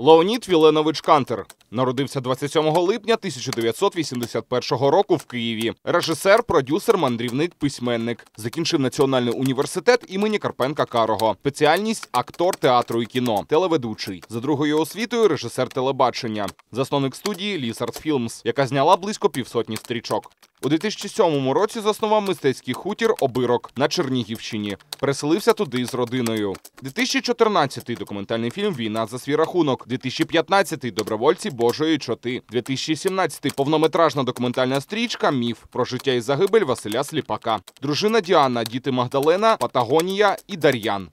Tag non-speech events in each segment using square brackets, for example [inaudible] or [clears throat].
Леонід Віленович Кантер народився 27 липня 1981 року в Києві. Режисер, продюсер, мандрівник, письменник. Закінчив Національний університет імені Карпенка Карого. Спеціальність актор театру і кіно, телеведучий. За другою освітою режисер телебачення, засновник студії Лісард Філмс, яка зняла близько півсотні стрічок. У 2007 році заснував мистецький хутір Обирок на Чернігівщині. Переселився туди з родиною. 2014 документальний фільм Війна за свій рахунок. 2015 Добровольці Божої чоти. 2017 повнометражна документальна стрічка Міф про життя і загибель Василя Сліпака. Дружина Діана, діти Магдалена, Патагонія і Дар'ян.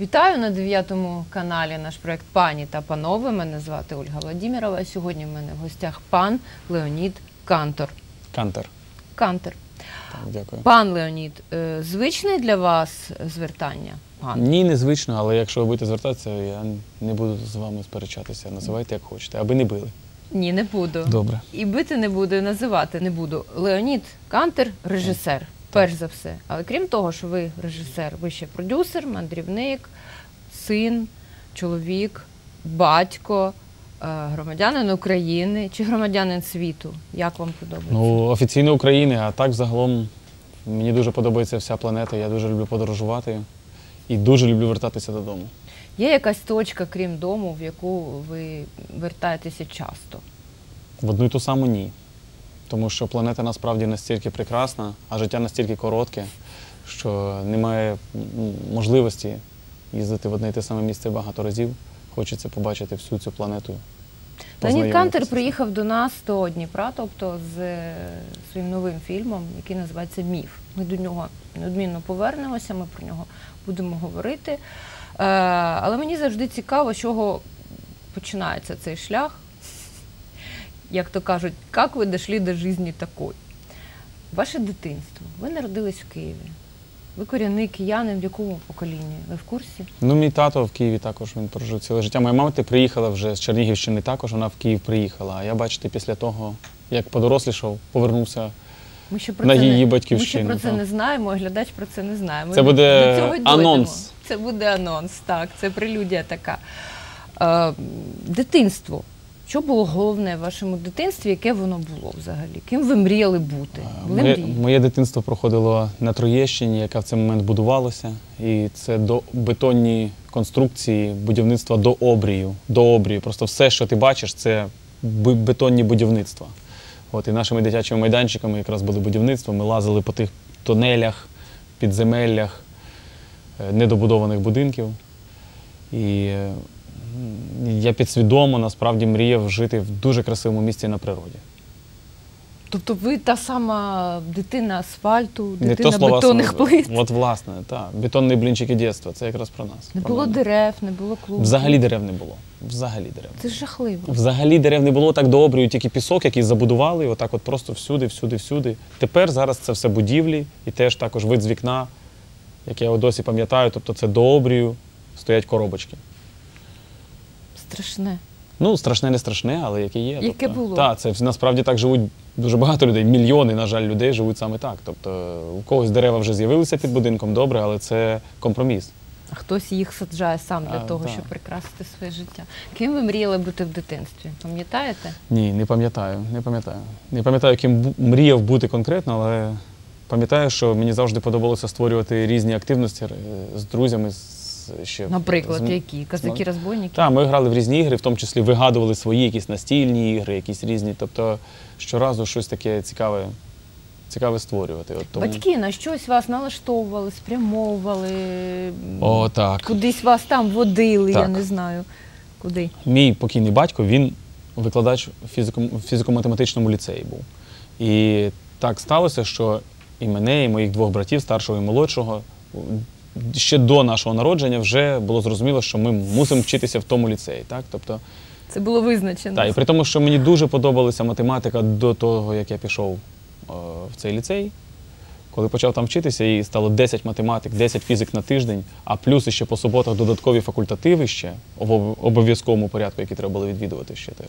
Вітаю на дев'ятому каналі наш проект Пані та панове. Мене звати Ольга Владімірова. Сьогодні в мене в гостях пан Леонід Кантор. Кантер. Кантер. Так, дякую. Пан Леонід, е, звичне для вас звертання? Пан. Ні, незвично, але якщо ви будете звертатися, я не буду з вами сперечатися. Називайте як хочете, аби не били. Ні, не буду. Добре. І бити не буду, і називати не буду. Леонід Кантер режисер, перш за все. Але крім того, що ви режисер, ви ще продюсер, мандрівник, син, чоловік, батько, е, громадянин України чи громадянин світу. Як вам подобається? Ну, офіційно України, а так загалом мені дуже подобається вся планета. Я дуже люблю подорожувати і дуже люблю вертатися додому. Є якась точка, крім дому, в яку ви вертаєтеся часто? В одну і ту саму ні. Тому що планета насправді настільки прекрасна, а життя настільки коротке, що немає можливості їздити в одне і те саме місце багато разів. Хочеться побачити всю цю планету. Леонід Кантер приїхав до нас до Дніпра, тобто з е, своїм новим фільмом, який називається Міф. Ми до нього неодмінно повернемося, ми про нього будемо говорити. Е, але мені завжди цікаво, з чого починається цей шлях. Як то кажуть, як ви дійшли до житті такої? Ваше дитинство. Ви народились в Києві. Ви корінний киянин в якому поколінні? Ви в курсі? Ну, мій тато в Києві також він прожив ціле життя. Моя мама приїхала вже з Чернігівщини також, вона в Київ приїхала. А я, бачите, після того, як подорослішав, повернувся. Ми ще про На це її не, батьківщину, Ми ще про це не знаємо, глядач про це не знає. Ми Це буде до цього анонс. Це буде анонс, так, це прелюдія така. Е, дитинство. Що було головне в вашому дитинстві, яке воно було взагалі? Ким ви мріяли бути? Були Моє, мрії? моє дитинство проходило на Троєщині, яка в цей момент будувалася. І це до бетонні конструкції, будівництва до обрію. До обрію. Просто все, що ти бачиш, це бетонні будівництва. От, і нашими дитячими майданчиками якраз були будівництва. Ми лазили по тих тунелях, підземеллях е, недобудованих будинків. І е, я підсвідомо насправді мріяв жити в дуже красивому місці на природі. Тобто ви та сама дитина асфальту, дитина бетонних плит. От власне, так. Бетонні блінчики дитинства, це якраз про нас. Не про було мене. дерев, не було клубів. Взагалі дерев не було. Взагалі дерев. Це жахливо. Взагалі дерев не було так до обрію, тільки пісок, який забудували, і отак от просто всюди, всюди, всюди. Тепер зараз це все будівлі, і теж також вид з вікна, як я досі пам'ятаю, тобто це до обрію стоять коробочки. Страшне. Ну, страшне, не страшне, але яке є. Яке було. Так, це насправді так живуть дуже багато людей. Мільйони, на жаль, людей живуть саме так. Тобто у когось дерева вже з'явилися під будинком, добре, але це компроміс. А хтось їх саджає сам для А, того, так. щоб прикрасити своє життя. Ким ви мріяли бути в дитинстві? Пам'ятаєте? Ні, не пам'ятаю, не пам'ятаю. Не пам'ятаю, ким мріяв бути конкретно, але пам'ятаю, що мені завжди подобалося створювати різні активності з друзями. З, ще Наприклад, з- які? Казаки-розбойники? Так, ми грали в різні ігри, в тому числі вигадували свої якісь настільні ігри, якісь різні. Тобто щоразу щось таке цікаве, цікаве створювати. От тому... Батьки на щось вас налаштовували, спрямовували, О, так. кудись вас там водили, я не знаю. Куди? Мій покійний батько, він викладач в фізико-математичному ліцеї був. І так сталося, що і мене, і моїх двох братів, старшого і молодшого, ще до нашого народження вже було зрозуміло, що ми мусимо вчитися в тому ліцеї. Так? Тобто, Це було визначено. та, і при тому, що мені дуже подобалася математика до того, як я пішов е, в цей ліцей. Коли почав там вчитися, і стало 10 математик, 10 фізик на тиждень, а плюс ще по суботах додаткові факультативи ще в обов'язковому порядку, які треба було відвідувати ще теж.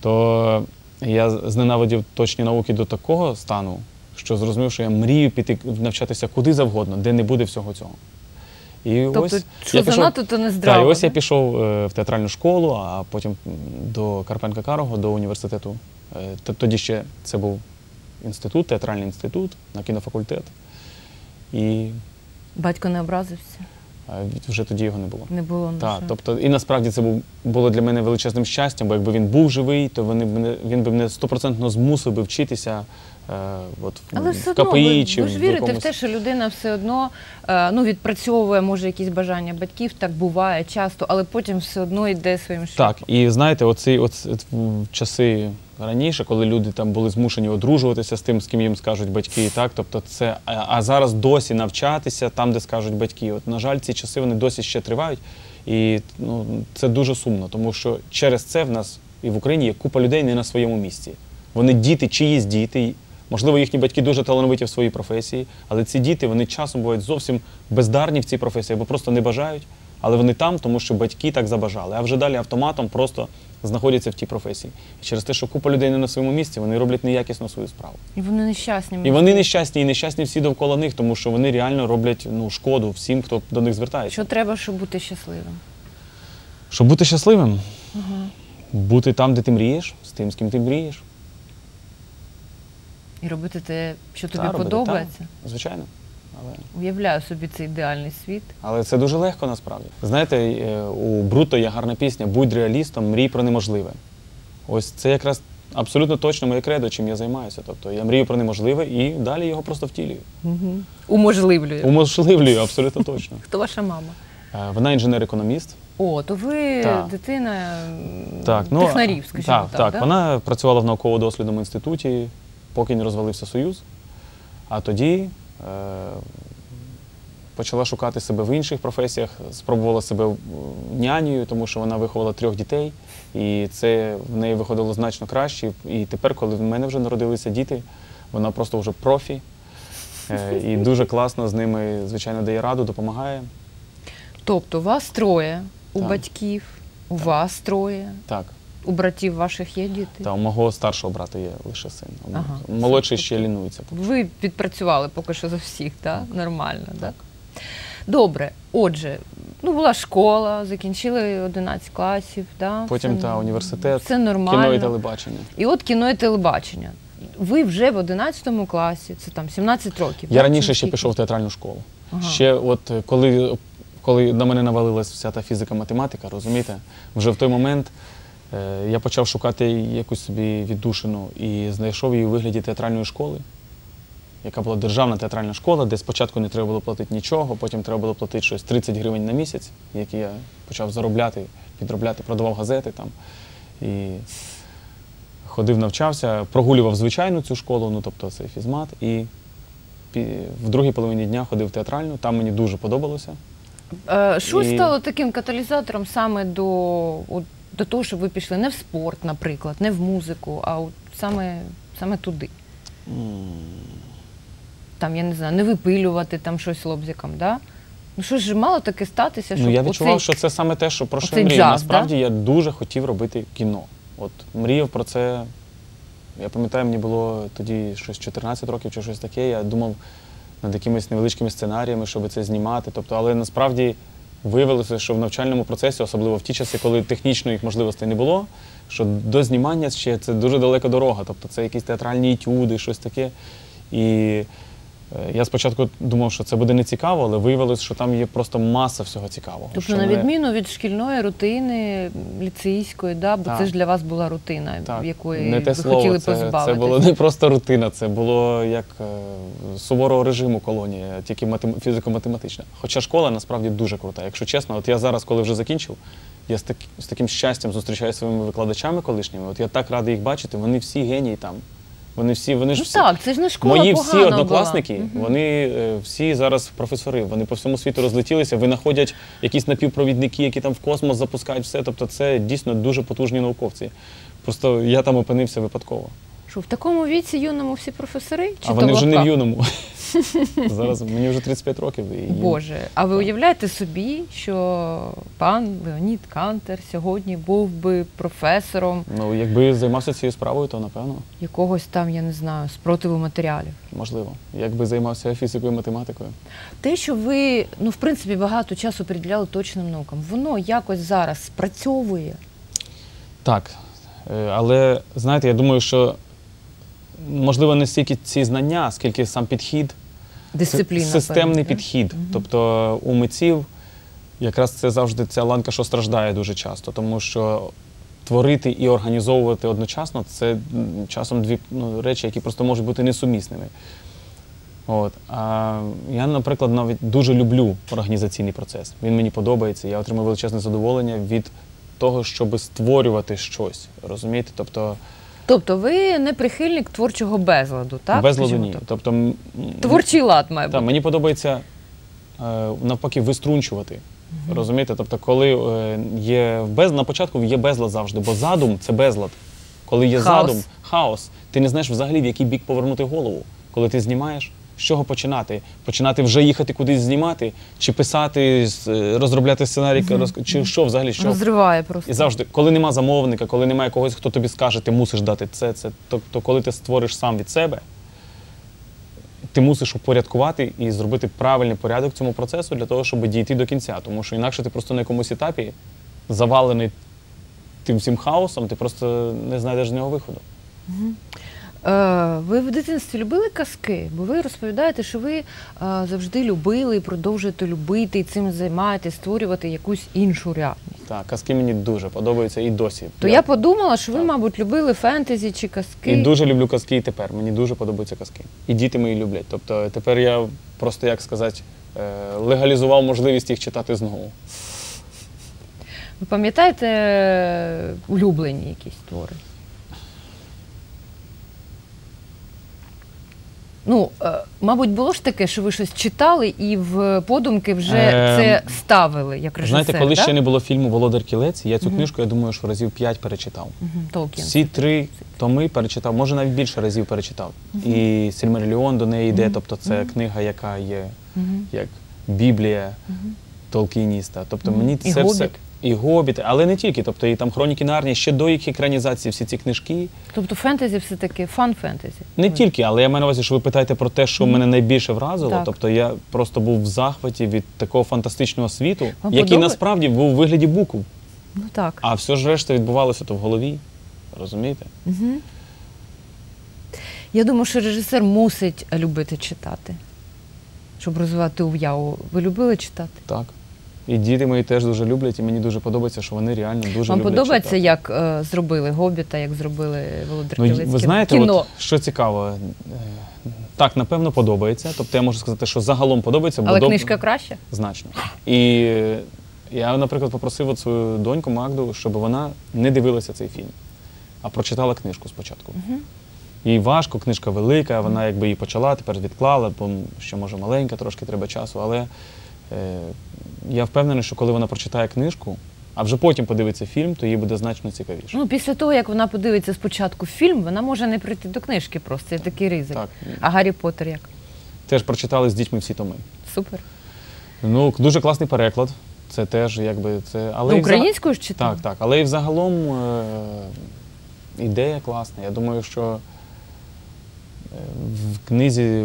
То я зненавидів точні науки до такого стану, що зрозумів, що я мрію піти навчатися куди завгодно, де не буде всього цього. І Тобто, ось що я пішов- то не здраво. і ось я пішов е, в театральну школу, а потім до Карпенка Карого, до університету. Е, Тоді ще це був інститут, театральний інститут на кінофакультет. І Батько не образився, вже тоді його не було. не було на Так, тобто, і насправді це був, було для мене величезним щастям, бо якби він був живий, то вони б мене, він би мене стопроцентно змусив би вчитися от, Але в все одно, ви, чи ви ж в вірите в те, що людина все одно е, ну, відпрацьовує, може, якісь бажання батьків, так буває часто, але потім все одно йде своїм шляхом. Так, і знаєте, оці, оц- от в часи раніше, коли люди там були змушені одружуватися з тим, з ким їм скажуть батьки, так, тобто це, а, а зараз досі навчатися там, де скажуть батьки. От, на жаль, ці часи вони досі ще тривають. І ну, це дуже сумно, тому що через це в нас і в Україні є купа людей не на своєму місці. Вони діти, чиїсь діти. Можливо, їхні батьки дуже талановиті в своїй професії, але ці діти вони часом бувають зовсім бездарні в цій професії, або просто не бажають, але вони там, тому що батьки так забажали. А вже далі автоматом просто знаходяться в тій професії. І через те, що купа людей не на своєму місці, вони роблять неякісно свою справу. І вони нещасні. І вони нещасні, і нещасні всі довкола них, тому що вони реально роблять ну, шкоду всім, хто до них звертається. Що треба, щоб бути щасливим? Щоб бути щасливим, бути там, де ти мрієш, з тим, з ким ти мрієш. І робити те, що тобі Та, робити, подобається. звичайно. Але, Уявляю собі цей ідеальний світ. але це дуже легко насправді. Знаєте, е, у Бруто є гарна пісня Будь реалістом, мрій про неможливе. Ось це якраз абсолютно точно моє кредо, чим я займаюся. Тобто я мрію про неможливе і далі його просто втілюю. Угу. Уможливлює. Уможливлюю абсолютно точно. [laughs] Хто ваша мама? Е, Вона інженер-економіст. О, то ви Так. дитина м, Так, ну, скажімо так, так. так. да? Вона працювала в науково-дослідному інституті, поки не розвалився Союз. А тоді е, почала шукати себе в інших професіях, спробувала себе нянею, тому що вона виховала трьох дітей, і це в неї виходило значно краще. І тепер, коли в мене вже народилися діти, вона просто вже профі. Е, і дуже класно з ними, звичайно, дає раду, допомагає. Тобто вас троє, у Так. батьків, у вас троє, Так. У братів ваших є діти. Та у мого старшого брата є лише син. Ага. Молодший ще лінується. Ви відпрацювали поки що за всіх, так? Нормально, так? Добре. Отже, ну була школа, закінчили 11 класів, да? Потім все, та університет, Все нормально. кіно і телебачення. І от кіно і телебачення. Ви вже в 11 класі, це там 17 років. Я так, раніше ще пішов в театральну школу. Ага. Ще от коли, коли на мене навалилась вся та фізика-математика, розумієте, вже в той момент я почав шукати якусь собі віддушину і знайшов її у вигляді театральної школи, яка була державна театральна школа, де спочатку не треба було платити нічого, потім треба було платити щось 30 гривень на місяць, які я почав заробляти, підробляти, продавав газети там. І ходив, навчався, прогулював звичайну цю школу, ну тобто це фізмат. І в другій половині дня ходив в театральну, там мені дуже подобалося. Е, Що І- стало таким каталізатором саме до, до того, щоб ви пішли не в спорт, наприклад, не в музику, а от саме, саме туди? Там, я не знаю, не випилювати там щось лобзиком, да? Ну що ж мало таке статися, щоб Ну, я відчував, оцей... що це саме те, що про що я мрію. джаз, Насправді я дуже хотів робити кіно. От мріяв про це. Я пам'ятаю, мені було тоді щось 14 років чи щось таке. Я думав над якимись невеличкими сценаріями, щоб це знімати. Тобто, але насправді виявилося, що в навчальному процесі, особливо в ті часи, коли технічних можливостей не було, що до знімання ще це дуже далека дорога. Тобто це якісь театральні етюди, щось таке. І я спочатку думав, що це буде не цікаво, але виявилось, що там є просто маса всього цікавого. Тобто, на мене- відміну від шкільної рутини, ліцейської, да? бо Так. це ж для вас була рутина, Так, якої не те ви слово, хотіли це, позбавитися. це було не просто рутина, це було як е, суворого режиму колонія, тільки матем... фізико-математична. Хоча школа насправді дуже крута. Якщо чесно, от я зараз, коли вже закінчив, я з, так... з таким щастям зустрічаюся своїми викладачами колишніми. От я так радий їх бачити, вони всі генії там. Вони всі, вони ж Ну всі... так, це ж не школа Мої погана всі однокласники, була. Вони е, всі зараз професори, вони по всьому світу розлетілися, винаходять якісь напівпровідники, які там в космос запускають все. Тобто це дійсно дуже потужні науковці. Просто я там опинився випадково. Що в такому віці юному всі професори? Чи а вони вже не в юному. [laughs] Зараз мені вже 35 років. І Боже, а ви уявляєте собі, що пан Леонід Кантер сьогодні був би професором Ну, якби займався цією справою, то напевно, якогось там, я не знаю, спротиву матеріалів? можливо. Якби займався фізикою, математикою. Те, що ви, ну, в принципі, багато часу приділяли точним наукам, воно якось зараз спрацьовує. Так. Е, Але знаєте, я думаю, що можливо не стільки ці знання, скільки сам підхід. Дисципліна. Системний певна, да? підхід. Тобто у митців якраз це завжди ця ланка, що страждає дуже часто, тому що творити і організовувати одночасно це часом дві ну, речі, які просто можуть бути несумісними. От. А я, наприклад, навіть дуже люблю організаційний процес. Він мені подобається. Я отримую величезне задоволення від того, щоб створювати щось. Розумієте? Тобто Тобто ви не прихильник творчого безладу, так? Безладу ні. так. Тобто, м, Творчий лад має та, бути. мені подобається е, навпаки виструнчувати. Розумієте? Тобто, коли е, є без на початку є безлад завжди, бо задум це безлад. Коли є Хаос. задум, хаос, ти не знаєш взагалі в який бік повернути голову. Коли ти знімаєш, з чого починати? Починати вже їхати кудись знімати, чи писати, е, розробляти сценарій, роз- чи що взагалі що? Розриває просто. І завжди, коли нема замовника, коли немає когось, хто тобі скаже, ти мусиш дати це, це. Тобто, коли ти створиш сам від себе, ти мусиш упорядкувати і зробити правильний порядок цьому процесу для того, щоб дійти до кінця. Тому що інакше ти просто на якомусь етапі завалений тим всім хаосом, ти просто не знайдеш з нього виходу. Е, ви в дитинстві любили казки? Бо ви розповідаєте, що ви е, завжди любили і продовжуєте любити і цим займаєтесь, створювати якусь іншу реальність. Так, казки мені дуже подобаються і досі. То я подумала, що ви, мабуть, любили фентезі чи казки. І дуже люблю казки і тепер. Мені дуже подобаються казки. І діти мої люблять. Тобто тепер я просто, як сказати, е, легалізував можливість їх читати знову. Ви пам'ятаєте е, улюблені якісь твори? Ну, е, мабуть, було ж таке, що ви щось читали і в подумки вже Ем, це ставили як режисер, Знаєте, коли да? ще не було фільму Володар кілець, я цю книжку, я думаю, що разів п'ять перечитав. Толкін. Всі три томи перечитав, може навіть більше разів перечитав. І Сільмаріліон до неї йде, тобто це книга, яка є як Біблія Толкініста. Тобто мені це все. І Гобіт, але не тільки, тобто і там Хроніки Нарнії, ще до їх екранізації всі ці книжки. Тобто фентезі все-таки фан-фентезі. Не Ви- тільки, але я маю на увазі, що ви питаєте про те, що мене найбільше вразило. Так. Тобто я просто був в захваті від такого фантастичного світу, Вам який подобається? насправді був у вигляді букв. Ну так. А все ж решта відбувалося то в голові. Розумієте? Угу. Я думаю, що режисер мусить любити читати, щоб розвивати уяву. Ви любили читати? Так. І діти мої теж дуже люблять, і мені дуже подобається, що вони реально дуже Вам люблять подобається, читати. як е, зробили Гобіта, як зробили Володар Ну, Кілецький? ви знаєте, кіно? от, що цікаво, е, так, напевно, подобається. Тобто я можу сказати, що загалом подобається, бо Але доб- книжка краща? значно. І я, наприклад, попросив от свою доньку Магду, щоб вона не дивилася цей фільм, а прочитала книжку спочатку. Їй важко, книжка велика, вона якби її почала, тепер відклала, бо ще може маленька, трошки треба часу. Але е, я впевнений, що коли вона прочитає книжку, а вже потім подивиться фільм, то їй буде значно цікавіше. Ну, після того, як вона подивиться спочатку фільм, вона може не прийти до книжки просто. Це такий ризик. Так. А Гаррі Поттер як? Теж прочитали з дітьми всі томи. Супер. Ну, дуже класний переклад. Це теж якби це. Але ну, українською ж читали? Так, так. Але і взагалом е- ідея класна. Я думаю, що е, в книзі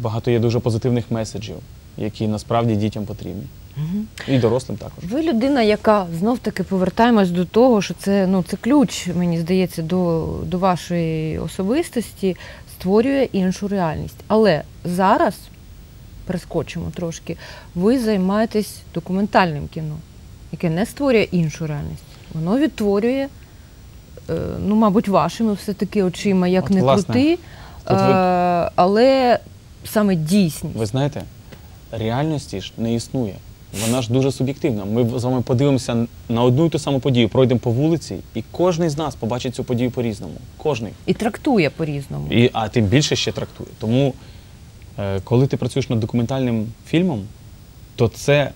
багато є дуже позитивних меседжів, які насправді дітям потрібні. І дорослим також. Ви людина, яка знов таки повертаємось до того, що це ну це ключ, мені здається, до, до вашої особистості, створює іншу реальність. Але зараз перескочимо трошки. Ви займаєтесь документальним кіно, яке не створює іншу реальність. Воно відтворює, е, ну, мабуть, вашими все-таки очима, як От, не власне, крути, ви- е, але саме дійсність. Ви знаєте, реальності ж не існує. Вона ж дуже суб'єктивна. Ми з вами подивимося на одну і ту саму подію, пройдемо по вулиці, і кожен з нас побачить цю подію по-різному. Кожний. І трактує по-різному. І, а тим більше ще трактує. Тому, е, коли ти працюєш над документальним фільмом, то це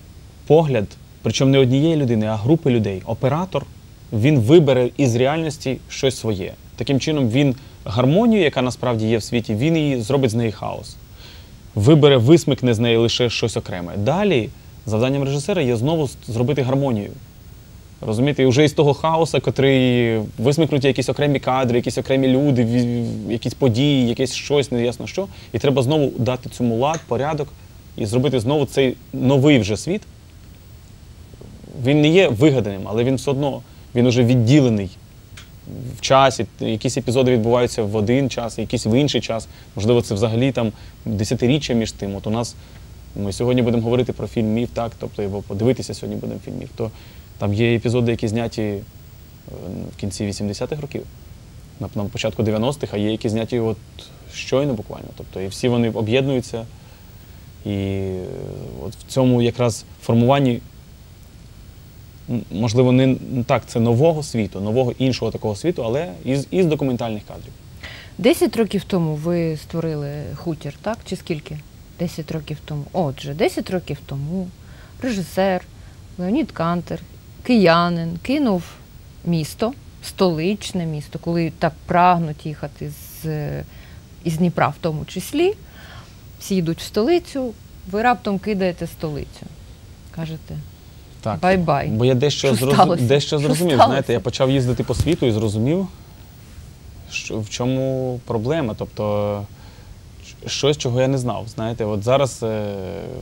погляд, причому не однієї людини, а групи людей. Оператор він вибере із реальності щось своє. Таким чином, він гармонію, яка насправді є в світі, він її зробить з неї хаос. вибере, висмикне з неї лише щось окреме. Далі завданням режисера є знову зробити гармонію. Розумієте, і вже із того хаоса, котрий висмикнуті якісь окремі кадри, якісь окремі люди, якісь події, якесь щось, неясно що. І треба знову дати цьому лад, порядок і зробити знову цей новий вже світ. Він не є вигаданим, але він все одно він уже відділений в часі. Якісь епізоди відбуваються в один час, якісь в інший час. Можливо, це взагалі там десятиріччя між тим. От у нас ми сьогодні будемо говорити про фільм Міф, так, тобто або подивитися сьогодні будемо фільм Міф. То там є епізоди, які зняті е, в кінці 80-х років, на, на початку 90-х, а є які зняті от щойно буквально. Тобто, і всі вони об'єднуються. І е, от в цьому якраз формуванні, можливо, не так, це нового світу, нового іншого такого світу, але із, із документальних кадрів. Десять років тому ви створили хутір, так? Чи скільки? Десять років тому. Отже, 10 років тому режисер Леонід Кантер, киянин, кинув місто, столичне місто, коли так прагнуть їхати з, із Дніпра в тому числі. Всі йдуть в столицю, ви раптом кидаєте столицю. Кажете, Так. bye-bye. Бо я дещо, Що зрозум... дещо зрозумів. Знаєте, я почав їздити по світу і зрозумів, що, в чому проблема. Тобто щось, чого я не знав. Знаєте, от зараз, е,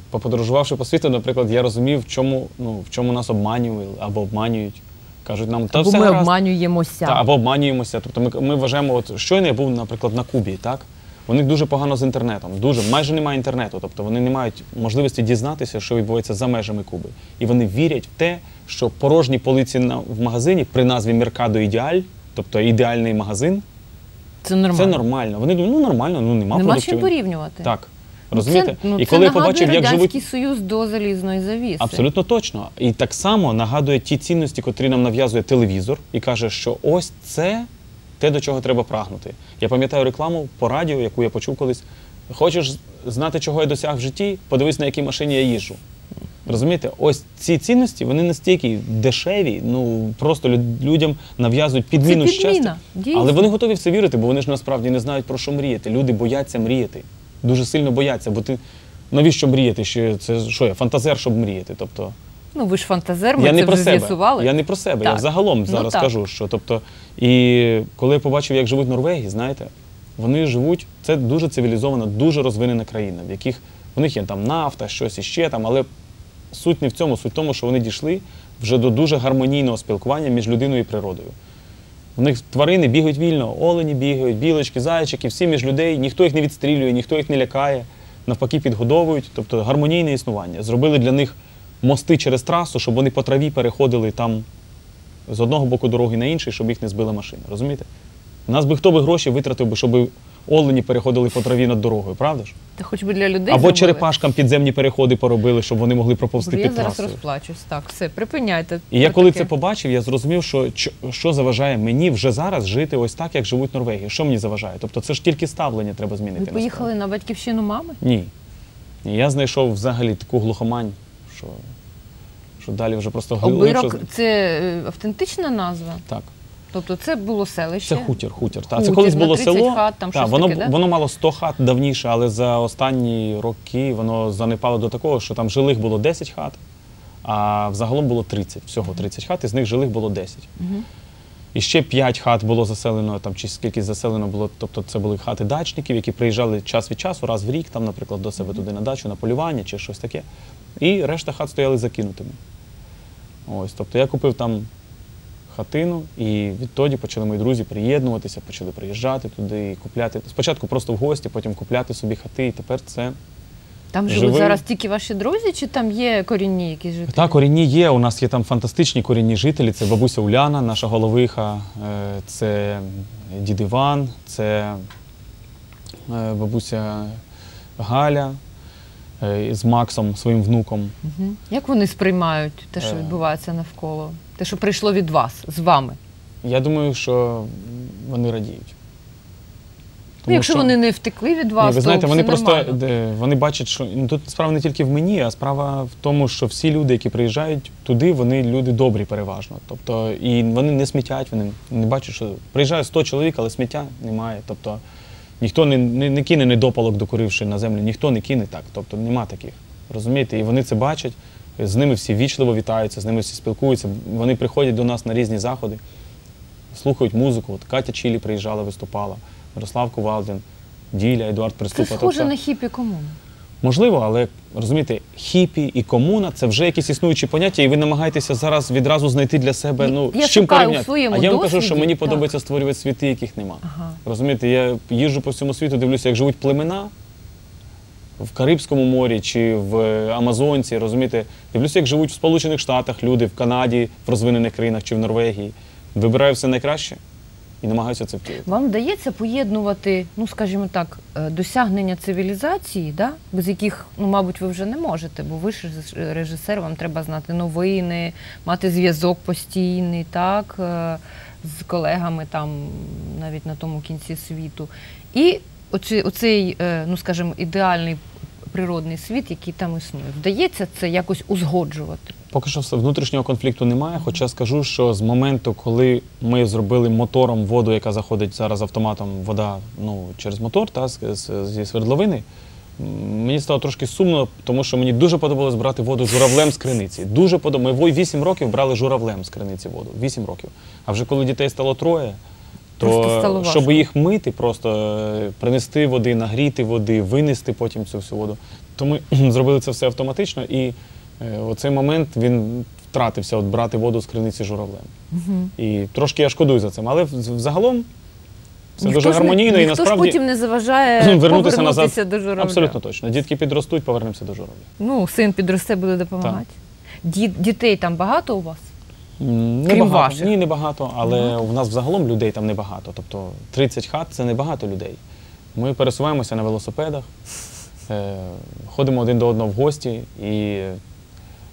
поподорожувавши по світу, наприклад, я розумів, в чому, ну, в чому нас обманювали або обманюють. Кажуть нам, та Або все ми гаразд. обманюємося. Та, або обманюємося. Тобто ми, ми вважаємо, от щойно я був, наприклад, на Кубі, так? У них дуже погано з інтернетом, дуже майже немає інтернету. Тобто вони не мають можливості дізнатися, що відбувається за межами Куби. І вони вірять в те, що порожні полиці на, в магазині при назві Меркадо Ідеаль, тобто ідеальний магазин, Це нормально. це нормально. Вони думають, ну нормально, ну нема, Нема продуктів. чим порівнювати. Так. Ну, Розумієте? Це, ну, і це коли я побачив, як живуть Радянський Союз до залізної завіси. Абсолютно точно. І так само нагадує ті цінності, котрі нам нав'язує телевізор, і каже, що ось це те, до чого треба прагнути. Я пам'ятаю рекламу по радіо, яку я почув колись. Хочеш знати, чого я досяг в житті? Подивись, на якій машині я їжджу. Розумієте, ось ці цінності, вони настільки дешеві, ну просто лю- людям нав'язують підміну Це підміна, щастя. дійсно. Але вони готові в це вірити, бо вони ж насправді не знають про що мріяти. Люди бояться мріяти. Дуже сильно бояться, бо ти навіщо мріяти? Що це що я фантазер, щоб мріяти? Тобто Ну ви ж фантазер, ми я це не про вже себе. з'ясували. Я не про себе. Я Так. взагалом Ну, зараз так. кажу, що тобто, і коли я побачив, як живуть Норвегії, знаєте, вони живуть, це дуже цивілізована, дуже розвинена країна, в яких у них є там нафта, щось іще там, але суть не в цьому, суть в тому, що вони дійшли вже до дуже гармонійного спілкування між людиною і природою. У них тварини бігають вільно, олені бігають, білочки, зайчики, всі між людей, ніхто їх не відстрілює, ніхто їх не лякає, навпаки, підгодовують, тобто гармонійне існування. Зробили для них мости через трасу, щоб вони по траві переходили там з одного боку дороги на інший, щоб їх не збила машина. Розумієте? У нас би хто би гроші витратив би, щоб олені переходили по траві над дорогою, правда ж? Та хоч би для людей Або зробили. черепашкам підземні переходи поробили, щоб вони могли проповзти Боже, я зараз розплачусь. Так, все, припиняйте. І я коли таке. це побачив, я зрозумів, що що заважає мені вже зараз жити ось так, як живуть Норвегії. Що мені заважає? Тобто це ж тільки ставлення треба змінити. Ви поїхали на батьківщину мами? Ні. Ні. Я знайшов взагалі таку глухомань, що, що далі вже просто глибше Обирок це е, автентична назва. Так. Тобто це було селище. Це хутір, хутір. Та. Це Хутір, колись на було 30 село. хат, там та, щось воно, таке, да? воно мало 100 хат давніше, але за останні роки воно занепало до такого, що там жилих було 10 хат, а взагалом було 30, всього 30 хат, і з них жилих було 10. Мгм. І ще 5 хат було заселено, там чи скільки заселено було, тобто це були хати дачників, які приїжджали час від часу, раз в рік, там, наприклад, до себе туди на дачу, на полювання чи щось таке. І решта хат стояли закинутими. Ось, тобто я купив там хатину, і відтоді почали мої друзі приєднуватися, почали приїжджати туди і купляти. Спочатку просто в гості, потім купляти собі хати, і тепер це. Там живуть Живий. зараз тільки ваші друзі, чи там є корінні якісь жителі? Так, корінні є. У нас є там фантастичні корінні жителі. Це бабуся Уляна, наша головиха, е, це дід Іван, це е, бабуся Галя е, з Максом, своїм внуком. Мгм. Як вони сприймають те, що відбувається навколо? Те, що прийшло від вас, з вами? Я думаю, що вони радіють. ну, якщо вони не втекли від вас, Ні, ви знаєте, то вони все просто нормально. де, вони бачать, що ну, тут справа не тільки в мені, а справа в тому, що всі люди, які приїжджають туди, вони люди добрі переважно. Тобто, і вони не смітять, вони не бачать, що приїжджає 100 чоловік, але сміття немає. Тобто Ніхто не, не, не кине недопалок, докуривши на землю, ніхто не кине так. Тобто нема таких. Розумієте? І вони це бачать, з ними всі вічливо вітаються, з ними всі спілкуються. Вони приходять до нас на різні заходи, слухають музику. От Катя Чілі приїжджала, виступала, Мирослав Кувалдин, Діля, Едуард Це схоже Тобто, на хіпі комуну. Можливо, але розумієте, хіпі і комуна це вже якісь існуючі поняття, і ви намагаєтеся зараз відразу знайти для себе. Ну я з чим порівняти. а я вам кажу, що мені так. подобається створювати світи, яких нема. Ага. Розумієте, я їжджу по всьому світу, дивлюся, як живуть племена в Карибському морі чи в Амазонці. Розумієте, дивлюся, як живуть в Сполучених Штатах люди, в Канаді, в розвинених країнах чи в Норвегії. Вибираю все найкраще і намагаюся це втілити. Вам вдається поєднувати, ну скажімо так, е, досягнення цивілізації, да? без яких, ну, мабуть, ви вже не можете, бо ви ж режисер, вам треба знати новини, мати зв'язок постійний, так, е, з колегами там навіть на тому кінці світу. І оці, оцей, е, ну скажімо, ідеальний природний світ, який там існує. Вдається це якось узгоджувати. Поки що внутрішнього конфлікту немає. Хоча скажу, що з моменту, коли ми зробили мотором воду, яка заходить зараз автоматом, вода ну, через мотор та, зі свердловини, мені стало трошки сумно, тому що мені дуже подобалось брати воду журавлем з криниці. Дуже подобалось. Ми 8 років брали журавлем з криниці воду. 8 років. А вже коли дітей стало троє, то щоб їх мити, просто е, принести води, нагріти води, винести потім цю всю воду. То ми [clears throat] зробили це все автоматично, і е, оцей момент він втратився от брати воду з криниці журавлем. І трошки я шкодую за цим. Але взагалом все Ніхто дуже ж не- гармонійно і ніхто ж насправді потім не заважає [clears throat] вернутися повернутися назад. до журавля. Абсолютно точно. Дітки підростуть, повернемося до журавля. Ну, син підросте, буде допомагати. Ді- дітей там багато у вас? М, Крім Небагато. ваших? Ні, небагато, але у нас взагалом людей там небагато. Тобто 30 хат це небагато людей. Ми пересуваємося на велосипедах, е, ходимо один до одного в гості. І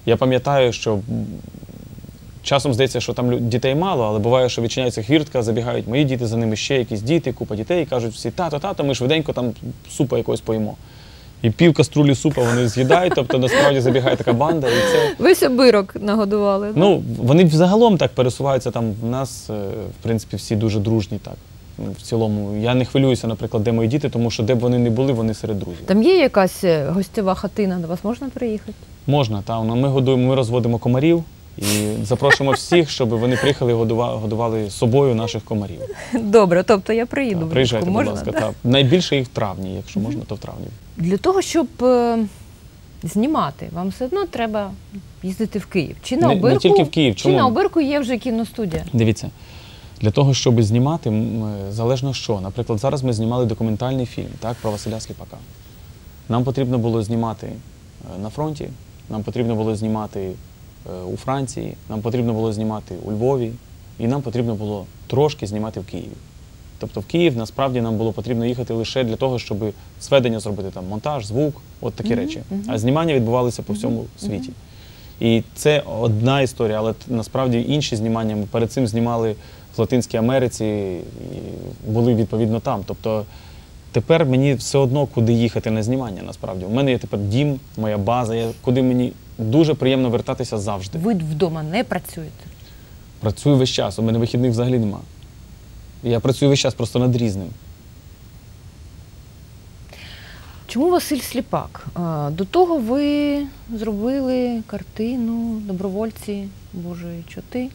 я пам'ятаю, що часом здається, що там дітей мало, але буває, що відчиняється хвіртка, забігають мої діти, за ними ще якісь діти, купа дітей, і кажуть всі, тато, тато, ми швиденько там супа якогось поїмо. І пів каструлі супа вони з'їдають, тобто насправді забігає така банда, і це. Весь обирок нагодували. да? Ну, вони взагалом так пересуваються там. В нас, е, в принципі, всі дуже дружні так. Ну, В цілому, я не хвилююся, наприклад, де мої діти, тому що де б вони не були, вони серед друзів. Там є якась е, гостєва хатина, до вас можна приїхати? Можна, та ну, ми годуємо, ми розводимо комарів і запрошуємо всіх, щоб вони приїхали і годува- годували собою наших комарів. Добре, тобто я приїду. Та, влітку, приїжджайте, будь можна, ласка. Та. Найбільше їх в травні, якщо можна, то в травні. Для того, щоб е, знімати, вам все одно треба їздити в Київ. Чи на Не- не тільки в Київ, Чи на обирку є вже кіностудія? Дивіться, для того, щоб знімати, е, залежно що. Наприклад, зараз ми знімали документальний фільм так, про Василя Скіпака. Нам потрібно було знімати е, на фронті, нам потрібно було знімати у Франції, нам потрібно було знімати у Львові, і нам потрібно було трошки знімати в Києві. Тобто в Київ насправді нам було потрібно їхати лише для того, щоб зведення зробити там монтаж, звук, от такі речі. А знімання відбувалися по всьому світі. І це одна історія, але насправді інші знімання. Ми перед цим знімали в Латинській Америці і були відповідно там. Тобто тепер мені все одно куди їхати на знімання. Насправді у мене є тепер дім, моя база, я, куди мені дуже приємно вертатися завжди. Ви вдома не працюєте. Працюю весь час, у мене вихідних взагалі нема. Я працюю весь час просто над різним. Чому Василь Сліпак? До того ви зробили картину Добровольці Божої чоти.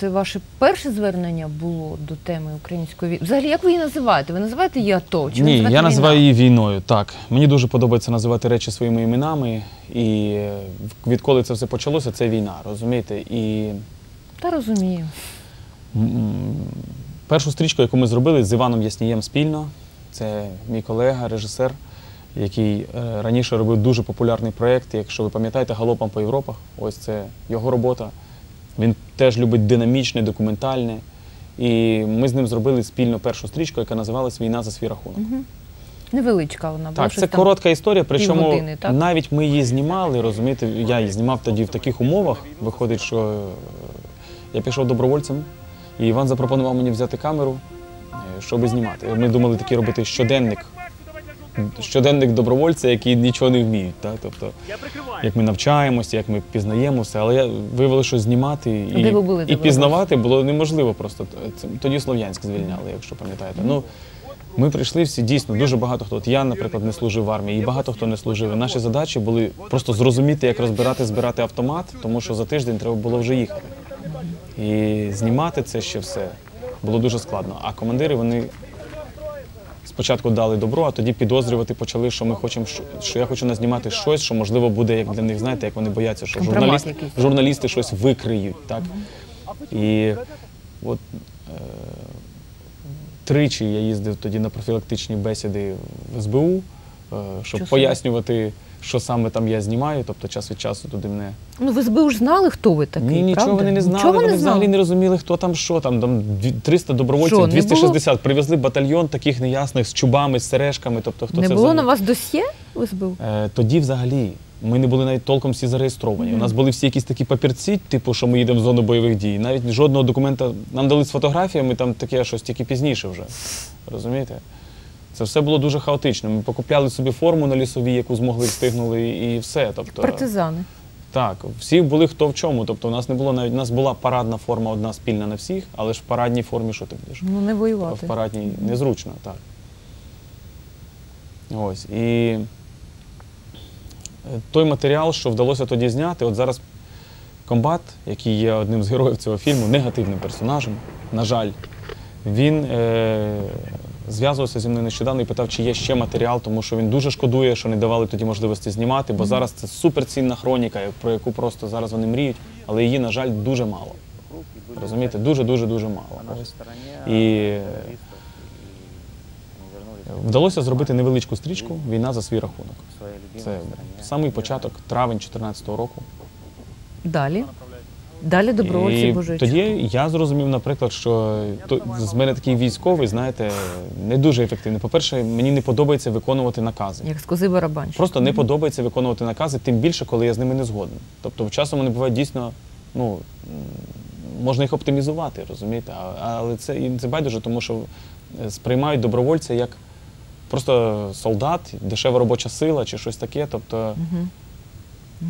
Це ваше перше звернення було до теми української війни. Взагалі, як ви її називаєте? Ви називаєте її АТО? Чи Ні, я війна? називаю її війною. Так. Мені дуже подобається називати речі своїми іменами. І відколи це все почалося, це війна, розумієте? І Та розумію. Першу стрічку, яку ми зробили з Іваном Яснієм спільно, це мій колега, режисер, який е, раніше робив дуже популярний проєкт, якщо ви пам'ятаєте, галопом по Європах. Ось це його робота. Він теж любить динамічне, документальне. І ми з ним зробили спільно першу стрічку, яка називалась Війна за свій рахунок. Невеличка вона була. Так, це там. коротка історія, причому так? навіть ми її знімали, розумієте, я її знімав тоді в таких умовах. Виходить, що я пішов добровольцем, і Іван запропонував мені взяти камеру, е, щоб знімати. Ми думали такий робити щоденник. Щоденник добровольця, які нічого не вміють. Так? Тобто, як ми навчаємося, як ми пізнаємося, але я виявилося, що знімати і, де ви були і пізнавати було неможливо просто. Тоді Слов'янськ звільняли, якщо пам'ятаєте. Ну, Ми прийшли всі дійсно дуже багато хто. От я, наприклад, не служив в армії, і багато хто не служив. І наші задачі були просто зрозуміти, як розбирати, збирати автомат, тому що за тиждень треба було вже їхати. І знімати це ще все було дуже складно. А командири вони спочатку дали добро, а тоді підозрювати почали, що ми хочемо, що- я хочу назнімати щось, що можливо буде як для них, знаєте, як вони бояться, що журналіст, журналісти щось викриють. Так? І от е, тричі я їздив тоді на профілактичні бесіди в СБУ, е, щоб Що пояснювати, що саме там я знімаю, тобто час від часу туди мене. Ну, ви СБУ ж знали, хто ви такий, Ні, нічого правда? вони не знали, Нічого вони не взагалі знали? не розуміли, хто там що. Там, там дві- 300 добровольців, Що, не 260. Привезли батальйон таких неясних з чубами, з сережками. Тобто, хто не це було взагалі? на вас досьє в СБУ? Е, тоді взагалі ми не були навіть толком всі зареєстровані. У нас були всі якісь такі папірці, типу, що ми їдемо в зону бойових дій. Навіть жодного документа нам дали з фотографіями, там таке щось тільки пізніше вже. Розумієте? Це все було дуже хаотично. Ми покупляли собі форму на лісовій, яку змогли встигнули, і все. Тобто, Партизани. так, всі були хто в чому. Тобто, у нас не було навіть у нас була парадна форма одна спільна на всіх, але ж в парадній формі що ти будеш? Ну, не А в парадній незручно, так. Ось. І е, той матеріал, що вдалося тоді зняти, от зараз комбат, який є одним з героїв цього фільму, негативним персонажем, на жаль, він е- зв'язувався зі мною нещодавно і питав, чи є ще матеріал, тому що він дуже шкодує, що не давали тоді можливості знімати, бо зараз це суперцінна хроніка, про яку просто зараз вони мріють, але її, на жаль, дуже мало. Розумієте, дуже-дуже дуже мало. І вдалося зробити невеличку стрічку Війна за свій рахунок. Це самий початок, травень 2014 року. Далі. Далі добровольці І тоді я зрозумів, наприклад, що то, з мене такий військовий, знаєте, не дуже ефективний. По-перше, мені не подобається виконувати накази. Як з кози барабанщик. Просто не подобається виконувати накази, тим більше, коли я з ними не згоден. Тобто, часом вони бувають дійсно, ну можна їх оптимізувати, розумієте? Але це і це байдуже, тому що е, сприймають добровольця як просто солдат, дешева робоча сила чи щось таке. Тобто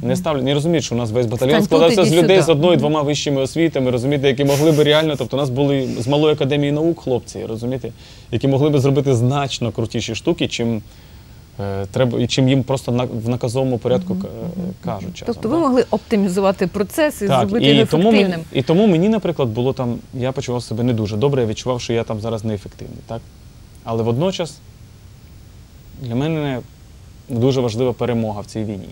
не ставлять, не розуміють, що у нас весь батальйон Стань тут, складався з іди людей сюди. з одною-двома вищими освітами, розумієте, які могли би реально, тобто у нас були з малої академії наук хлопці, розумієте, які могли би зробити значно крутіші штуки, чим. е, Треба і чим їм просто на в наказовому порядку к- е, кажуть. Часом, Тобто ви да. могли оптимізувати процес і зробити його тому, мені, ефективним. і тому мені, наприклад, було там, я почував себе не дуже добре, я відчував, що я там зараз неефективний. Так? Але водночас для мене дуже важлива перемога в цій війні.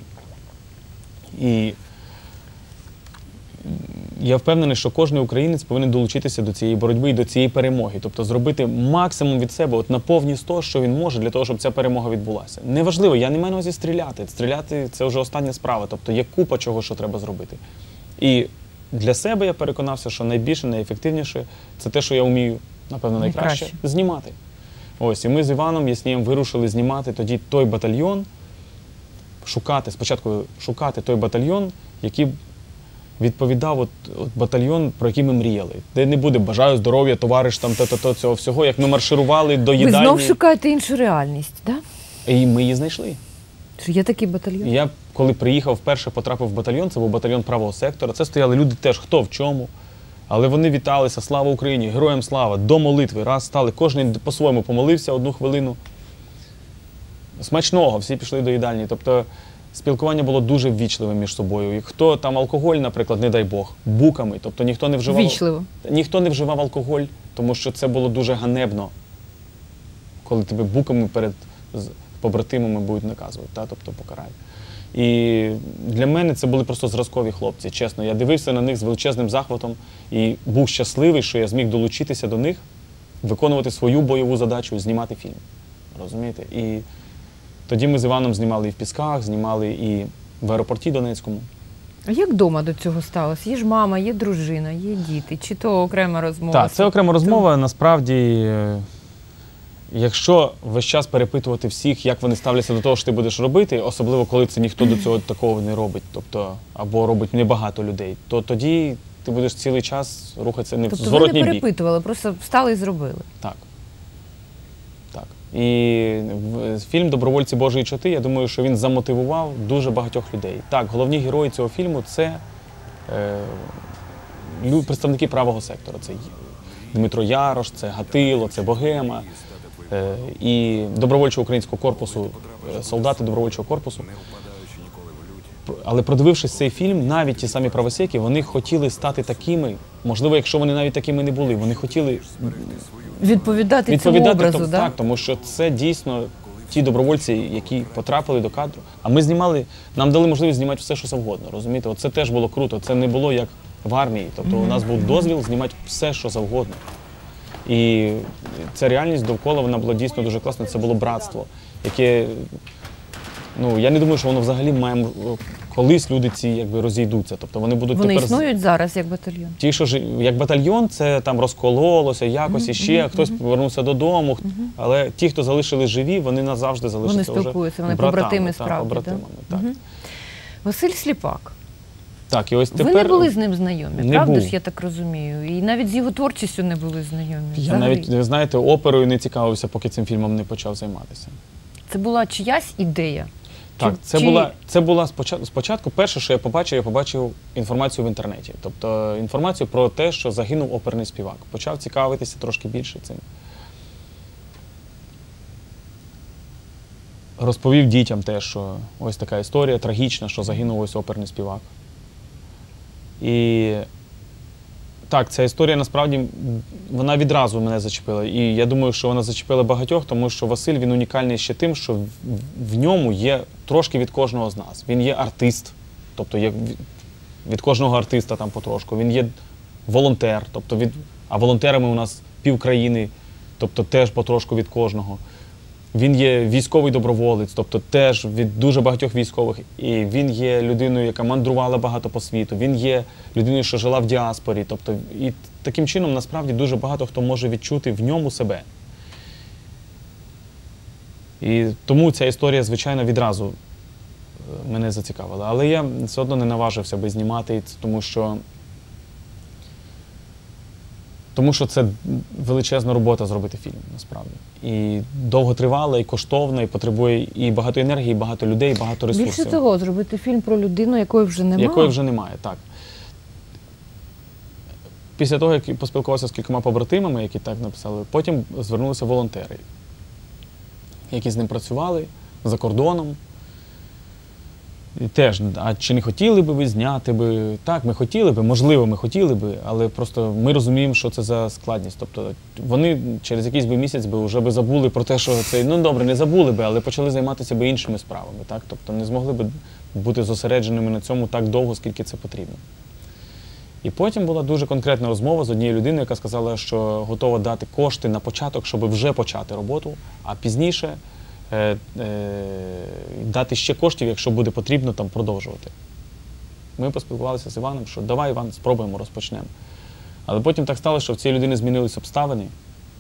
І я впевнений, що кожен українець повинен долучитися до цієї боротьби і до цієї перемоги, тобто зробити максимум від себе, от на повні 100, що він може, для того, щоб ця перемога відбулася. Неважливо, я не маю на увазі стріляти. Стріляти це вже остання справа, тобто є купа чого, що треба зробити. І для себе я переконався, що найбільше, найефективніше це те, що я вмію, напевно, найкраще, Найкраще. знімати. Ось, і ми з Іваном Яснієм вирушили знімати тоді той батальйон, шукати, спочатку шукати той батальйон, який відповідав от, от батальйон, про який ми мріяли. Де не буде бажаю здоров'я, товариш там то-то-то цього всього, як ми марширували до Ви їдальні. знов шукаєте іншу реальність, так? І ми її знайшли. Що є такий батальйон? Я, коли приїхав, вперше потрапив в батальйон, це був батальйон правого сектора. Це стояли люди теж хто в чому. Але вони віталися, слава Україні, героям слава, до молитви. Раз стали, кожен по-своєму помолився одну хвилину. Смачного, всі пішли до їдальні. Тобто спілкування було дуже ввічливим між собою. І хто там алкоголь, наприклад, не дай Бог, буками. Тобто ніхто не вживав. Вічливо. Ніхто не вживав алкоголь, тому що це було дуже ганебно, коли тебе буками перед побратимами будуть наказувати, та, тобто покарають. І для мене це були просто зразкові хлопці. Чесно, я дивився на них з величезним захватом і був щасливий, що я зміг долучитися до них, виконувати свою бойову задачу знімати фільм. Розумієте? І тоді ми з Іваном знімали і в Пісках, знімали і в аеропорті Донецькому. А як вдома до цього сталося? Є ж мама, є дружина, є діти, чи то окрема розмова? Так, це окрема розмова. Насправді, е, якщо весь час перепитувати всіх, як вони ставляться до того, що ти будеш робити, особливо коли це ніхто до цього такого не робить, тобто або робить небагато людей, то тоді ти будеш цілий час рухатися не в Тобто ви не зворотній бік. перепитували, просто встали і зробили. Так. І фільм Добровольці Божої чоти, я думаю, що він замотивував дуже багатьох людей. Так, головні герої цього фільму це е, представники правого сектора. Це Дмитро Ярош, це Гатило, це Богема. Е, І добровольчого українського корпусу, е, солдати добровольчого корпусу. Але продивившись цей фільм, навіть ті самі правосеки, вони хотіли стати такими. Можливо, якщо вони навіть такими не були, вони хотіли Відповідати, цьому образу, тому- да? так, тому що це дійсно ті добровольці, які потрапили до кадру. А ми знімали, нам дали можливість знімати все, що завгодно. Розумієте, От це теж було круто. Це не було як в армії. Тобто у нас був дозвіл знімати все, що завгодно. І ця реальність довкола вона була дійсно дуже класна. Це було братство, яке. Ну, я не думаю, що воно взагалі має колись люди ці якби розійдуться. Тобто вони будуть Вони тепер існують зараз як батальйон. Ті, що жи- як батальйон, це там розкололося якось іще, хтось повернувся додому. хт- Але ті, хто залишились живі, вони назавжди залишаться Вони вже спілкуються, вони братами, побратими справді, побратимами, да? так. Василь Сліпак. так, і ось Ви не були з ним знайомі, Не правда був. ж, я так розумію? І навіть з його творчістю не були знайомі. я взагалі. навіть ви знаєте, оперою не цікавився, поки цим фільмом не почав займатися. Це була чиясь ідея. Так, Чи- це чи- була це була спочатку, спочатку перше, що я побачив, я побачив інформацію в інтернеті. Тобто інформацію про те, що загинув оперний співак. Почав цікавитися трошки більше цим. Розповів дітям те, що ось така історія трагічна, що загинув ось оперний співак. І так, ця історія насправді вона відразу мене зачепила. І я думаю, що вона зачепила багатьох, тому що Василь він унікальний ще тим, що в, ньому є трошки від кожного з нас. Він є артист, тобто є від кожного артиста там потрошку. Він є волонтер, тобто від, а волонтерами у нас пів країни, тобто теж потрошку від кожного. Він є військовий доброволець, тобто теж від дуже багатьох військових. І він є людиною, яка мандрувала багато по світу. Він є людиною, що жила в діаспорі. Тобто, і таким чином насправді дуже багато хто може відчути в ньому себе. І тому ця історія, звичайно, відразу е, мене зацікавила. Але я все одно не наважився би знімати, тому що. Тому що це величезна робота зробити фільм, насправді. І довготривала, і коштовна, і потребує і багато енергії, і багато людей, і багато ресурсів. Більше того, зробити фільм про людину, якої вже немає. Якої вже немає, так. Після того, як поспілкувався з кількома побратимами, які так написали, потім звернулися волонтери, які з ним працювали за кордоном. Теж, а чи не хотіли би ви зняти би? Так, ми хотіли би, можливо, ми хотіли би, але просто ми розуміємо, що це за складність. Тобто вони через якийсь би місяць би вже би забули про те, що це ну добре, не забули би, але почали займатися би іншими справами. Так? Тобто не змогли би бути зосередженими на цьому так довго, скільки це потрібно. І потім була дуже конкретна розмова з однією людиною, яка сказала, що готова дати кошти на початок, щоб вже почати роботу, а пізніше е, е, дати ще коштів, якщо буде потрібно там продовжувати. Ми поспілкувалися з Іваном, що давай, Іван, спробуємо, розпочнемо. Але потім так сталося, що в цій людини змінились обставини,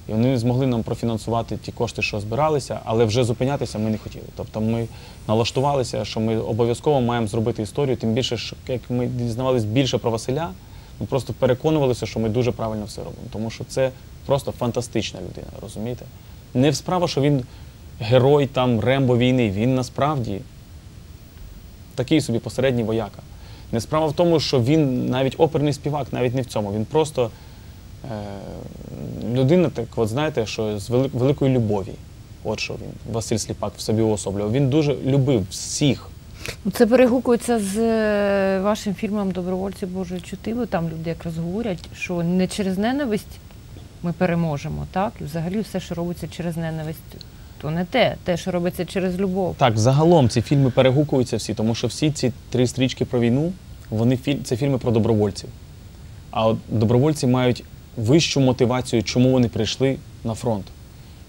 і вони змогли нам профінансувати ті кошти, що збиралися, але вже зупинятися ми не хотіли. Тобто ми налаштувалися, що ми обов'язково маємо зробити історію, тим більше, що як ми дізнавалися більше про Василя, ми просто переконувалися, що ми дуже правильно все робимо. Тому що це просто фантастична людина, розумієте? Не справа, що він герой там Рембо війни. Він насправді такий собі посередній вояка. Не справа в тому, що він навіть оперний співак, навіть не в цьому. Він просто е, людина, так от знаєте, що з вели- великої любові. От що він, Василь Сліпак в собі уособлював. Він дуже любив всіх. Ну, Це перегукується з е, вашим фільмом Добровольці Божої чути, там люди якраз говорять, що не через ненависть ми переможемо, так? І взагалі все, що робиться через ненависть, то не те, те, що робиться через любов. Так, загалом ці фільми перегукуються всі, тому що всі ці три стрічки про війну, вони філь... це фільми про добровольців. А от добровольці мають вищу мотивацію, чому вони прийшли на фронт.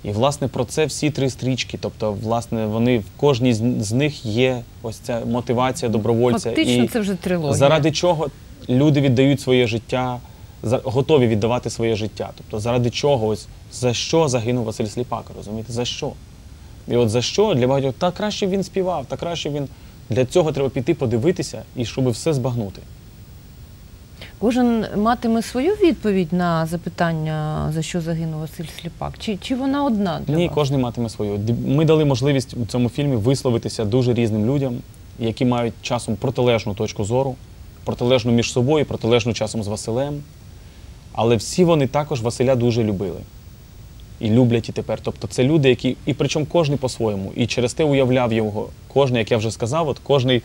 І, власне, про це всі три стрічки. Тобто, власне, вони в кожній з, них є ось ця мотивація добровольця. Фактично, і це вже трилогія. заради чого люди віддають своє життя, готові віддавати своє життя. Тобто, заради чого, ось за що загинув Василь Сліпак, розумієте? За що? І от за що для багатьох та краще він співав, та краще він. Для цього треба піти подивитися і щоб все збагнути. Кожен матиме свою відповідь на запитання, за що загинув Василь Сліпак? Чи, чи вона одна для Ні, вас? кожен матиме свою. Ми дали можливість у цьому фільмі висловитися дуже різним людям, які мають часом протилежну точку зору, протилежну між собою, протилежну часом з Василем. Але всі вони також Василя дуже любили. і люблять і тепер. Тобто це люди, які, і причому кожен по-своєму, і через те уявляв його. Кожен, як я вже сказав, от кожний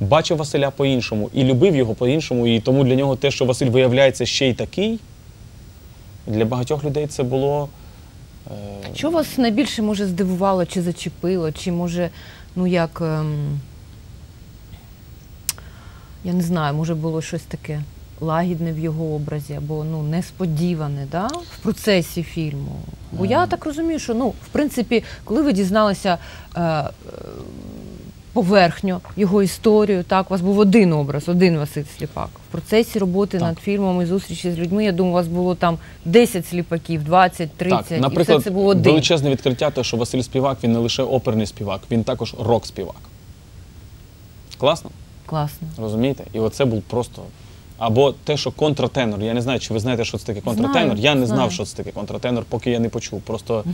бачив Василя по-іншому і любив його по-іншому. І тому для нього те, що Василь виявляється ще й такий, для багатьох людей це було. е, Що вас найбільше може здивувало чи зачепило, чи може, ну як. Ем, я не знаю, може було щось таке лагідне в його образі, або ну, несподіване да? в процесі фільму. Бо я так розумію, що ну, в принципі, коли ви дізналися е, поверхню його історію, так, у вас був один образ, один Василь Сліпак. В процесі роботи Так. над фільмом і зустрічі з людьми, я думаю, у вас було там 10 сліпаків, 20, 30, Так, і все це був один. величезне відкриття, те, що Василь Співак він не лише оперний співак, він також рок-співак. Класно? Класно. Розумієте? І оце був просто. Або те, що контратенор. Я не знаю, чи ви знаєте, що це таке контратенор. Знаю, я не знаю. знав, що це таке контратенор, поки я не почув. Просто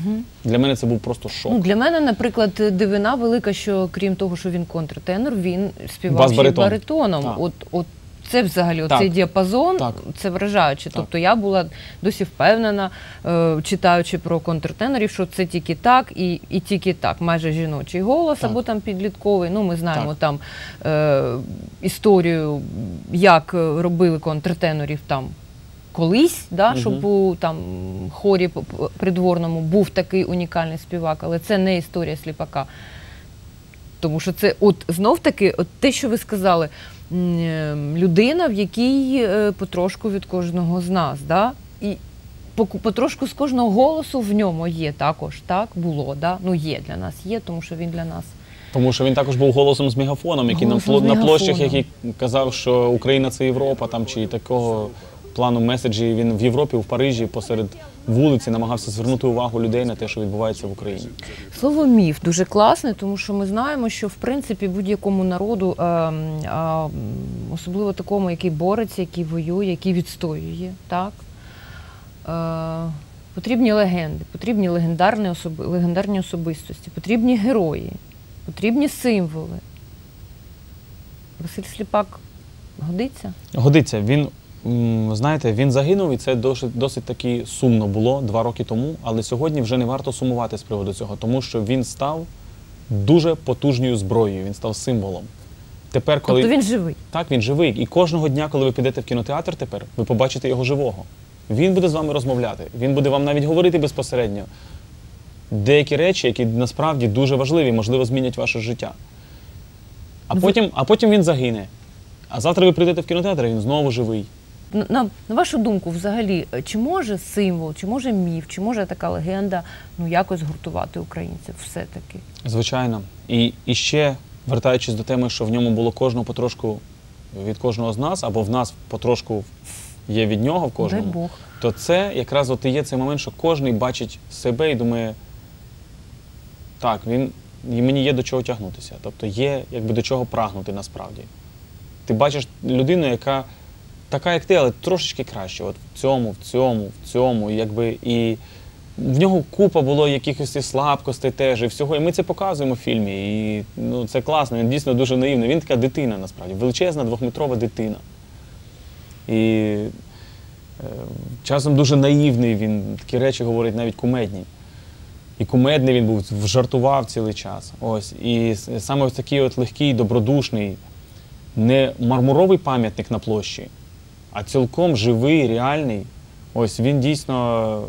для мене це був просто шок. Ну, для мене, наприклад, дивина велика, що крім того, що він контртенор, він співав ще баритоном. От, от це взагалі Так. цей діапазон, Так. це вражаюче. Так. Тобто я була досі впевнена, е, читаючи про контртенорів, що це тільки так і, і тільки так, майже жіночий голос Так. або там підлітковий. Ну, ми знаємо Так. там е, історію, як робили контртенорів там. Колись, да, Мгм. щоб у там хорі придворному був такий унікальний співак, але це не історія сліпака. Тому що це, от знов таки, от те, що ви сказали, людина, в якій е, потрошку від кожного з нас, да? і потрошку з кожного голосу в ньому є також, так було, да? ну є для нас, є, тому що він для нас. Тому що він також був голосом з мегафоном, який на, Голосом пло- з на площах, який казав, що Україна це Європа, там чи такого плану меседжі. Він в Європі, в Парижі, посеред вулиці намагався звернути увагу людей на те, що відбувається в Україні. Слово міф дуже класне, тому що ми знаємо, що в принципі будь-якому народу, ем, а, м, особливо такому, який бореться, який воює, який відстоює, так. Е, Потрібні легенди, потрібні легендарні, особи, легендарні особистості, потрібні герої, потрібні символи. Василь Сліпак годиться? Годиться. Він, знаєте, він загинув, і це досить, досить таки сумно було два роки тому. Але сьогодні вже не варто сумувати з приводу цього, тому що він став дуже потужною зброєю, він став символом. Тепер, коли Тобто він живий. так, він живий. І кожного дня, коли ви підете в кінотеатр тепер, ви побачите його живого. Він буде з вами розмовляти, він буде вам навіть говорити безпосередньо. Деякі речі, які насправді дуже важливі, можливо, змінять ваше життя. А потім, а потім він загине. А завтра ви прийдете в кінотеатр, і він знову живий. На, на, вашу думку, взагалі, е, чи може символ, чи може міф, чи може така легенда ну, якось гуртувати українців все-таки? Звичайно. І, і ще, вертаючись до теми, що в ньому було кожного потрошку від кожного з нас, або в нас потрошку є від нього в Дай кожному, Бог. то це якраз от і є цей момент, що кожен бачить себе і думає, так, він, і мені є до чого тягнутися. Тобто є якби до чого прагнути насправді. Ти бачиш людину, яка така, як ти, але трошечки краще. От в цьому, в цьому, в цьому, якби і. В нього купа було якихось слабкостей теж і всього. І ми це показуємо в фільмі. І ну, це класно, він дійсно дуже наївний. Він така дитина насправді, величезна двохметрова дитина. І е, часом дуже наївний, він такі речі говорить навіть кумедні. І кумедний він був, жартував цілий час. Ось. І саме ось такий от легкий, добродушний, не мармуровий пам'ятник на площі, а цілком живий, реальний. Ось він дійсно.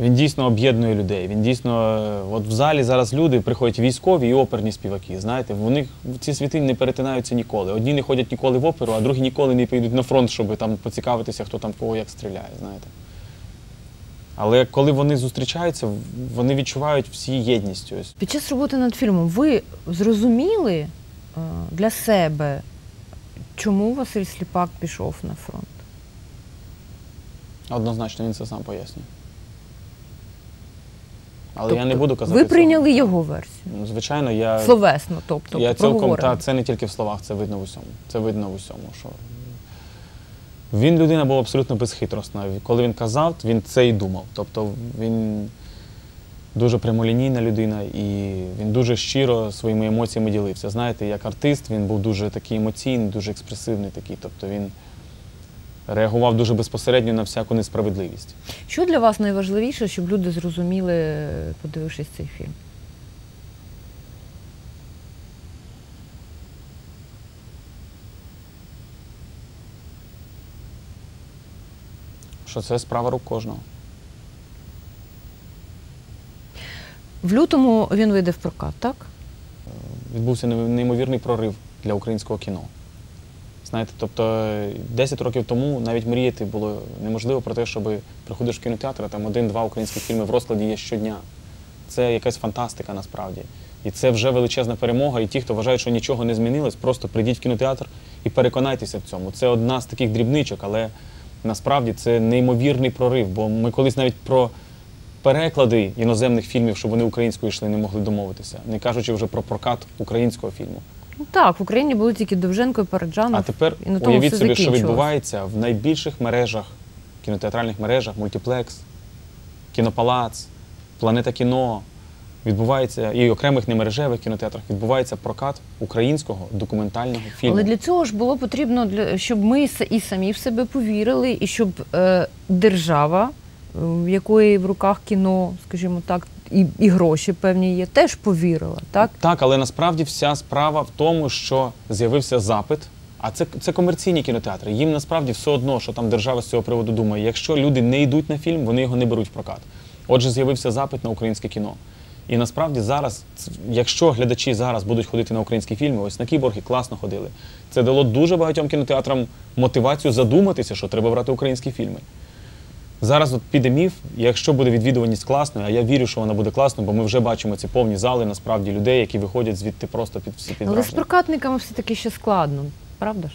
Він дійсно об'єднує людей. Він дійсно, от в залі зараз люди приходять військові і оперні співаки. Знаєте, в них ці світи не перетинаються ніколи. Одні не ходять ніколи в оперу, а другі ніколи не поїдуть на фронт, щоб там поцікавитися, хто там кого як стріляє. Знаєте. Але коли вони зустрічаються, вони відчувають всі єдність. Ось. Під час роботи над фільмом ви зрозуміли е, для себе, чому Василь Сліпак пішов на фронт? Однозначно він це сам пояснює. Але я Тобто не буду казати. Ви цього. прийняли його версію. Ну, Звичайно, я. Словесно, тобто, я цілком та це не тільки в словах, це видно в усьому. Це видно в усьому. Що він людина був абсолютно безхитросна. Коли він казав, він це і думав. Тобто він дуже прямолінійна людина і він дуже щиро своїми емоціями ділився. Знаєте, як артист він був дуже такий емоційний, дуже експресивний такий. Тобто він реагував дуже безпосередньо на всяку несправедливість. Що для вас найважливіше, щоб люди зрозуміли, подивившись цей фільм? Що це справа рук кожного. В лютому він вийде в прокат, так? відбувся неймовірний прорив для українського кіно. Знаєте, тобто е, 10 років тому навіть мріяти було неможливо про те, щоб приходиш в кінотеатр, а там один-два українські фільми в розкладі є щодня. Це якась фантастика насправді. І це вже величезна перемога. І ті, хто вважають, що нічого не змінилось, просто прийдіть в кінотеатр і переконайтеся в цьому. Це одна з таких дрібничок, але насправді це неймовірний прорив. Бо ми колись навіть про переклади іноземних фільмів, щоб вони українською йшли, не могли домовитися, не кажучи вже про прокат українського фільму. Ну так, в Україні були тільки Довженко і Параджанов. А тепер і на тому уявіть все собі, що відбувається в найбільших мережах, кінотеатральних мережах, мультиплекс, кінопалац, планета кіно. Відбувається і окремих немережевих кінотеатрах відбувається прокат українського документального фільму. Але для цього ж було потрібно, щоб ми і самі в себе повірили, і щоб е, держава, в якої в руках кіно, скажімо так, і, і гроші певні є, теж повірила. Так? Так, але насправді вся справа в тому, що з'явився запит. А це, це комерційні кінотеатри. Їм насправді все одно, що там держава з цього приводу думає. Якщо люди не йдуть на фільм, вони його не беруть в прокат. Отже, з'явився запит на українське кіно. І насправді зараз, якщо глядачі зараз будуть ходити на українські фільми, ось на кіборги класно ходили. Це дало дуже багатьом кінотеатрам мотивацію задуматися, що треба брати українські фільми. Зараз от піде міф, якщо буде відвідуваність класною, а я вірю, що вона буде класною, бо ми вже бачимо ці повні зали насправді людей, які виходять звідти просто під всі під Але з прокатниками все-таки ще складно, правда ж?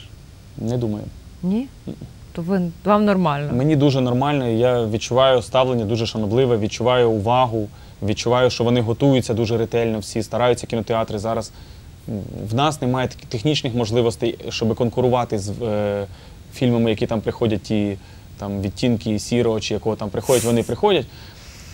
Не думаю. Ні? То ви, вам нормально. Мені дуже нормально, я відчуваю ставлення дуже шанобливе, відчуваю увагу, відчуваю, що вони готуються дуже ретельно, всі стараються кінотеатри зараз. В нас немає технічних можливостей, щоб конкурувати з е, фільмами, які там приходять, ті там відтінки сірого чи якого там приходять, вони приходять.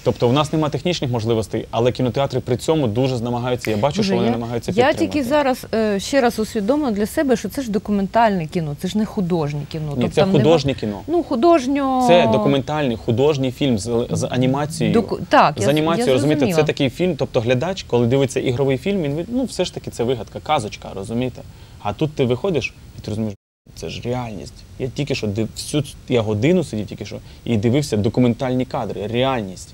Тобто в нас немає технічних можливостей, але кінотеатри при цьому дуже намагаються. Я бачу, Боже, що вони я, намагаються я підтримати. тільки зараз е, ще раз усвідомила для себе, що це ж документальне кіно, це ж не художнє кіно. Ні, Тобто це там нема- художнє кіно. Ну, художньо... Це документальний художній фільм з, з анімацією. Доку- Так, з я- анімацією, я розумієте, це такий фільм. Тобто глядач, коли дивиться ігровий фільм, він ну все ж таки це вигадка, казочка, розумієте? А тут ти виходиш і ти розумієш, це ж реальність. Я тільки що див, всю я годину сидів тільки що і дивився документальні кадри, реальність.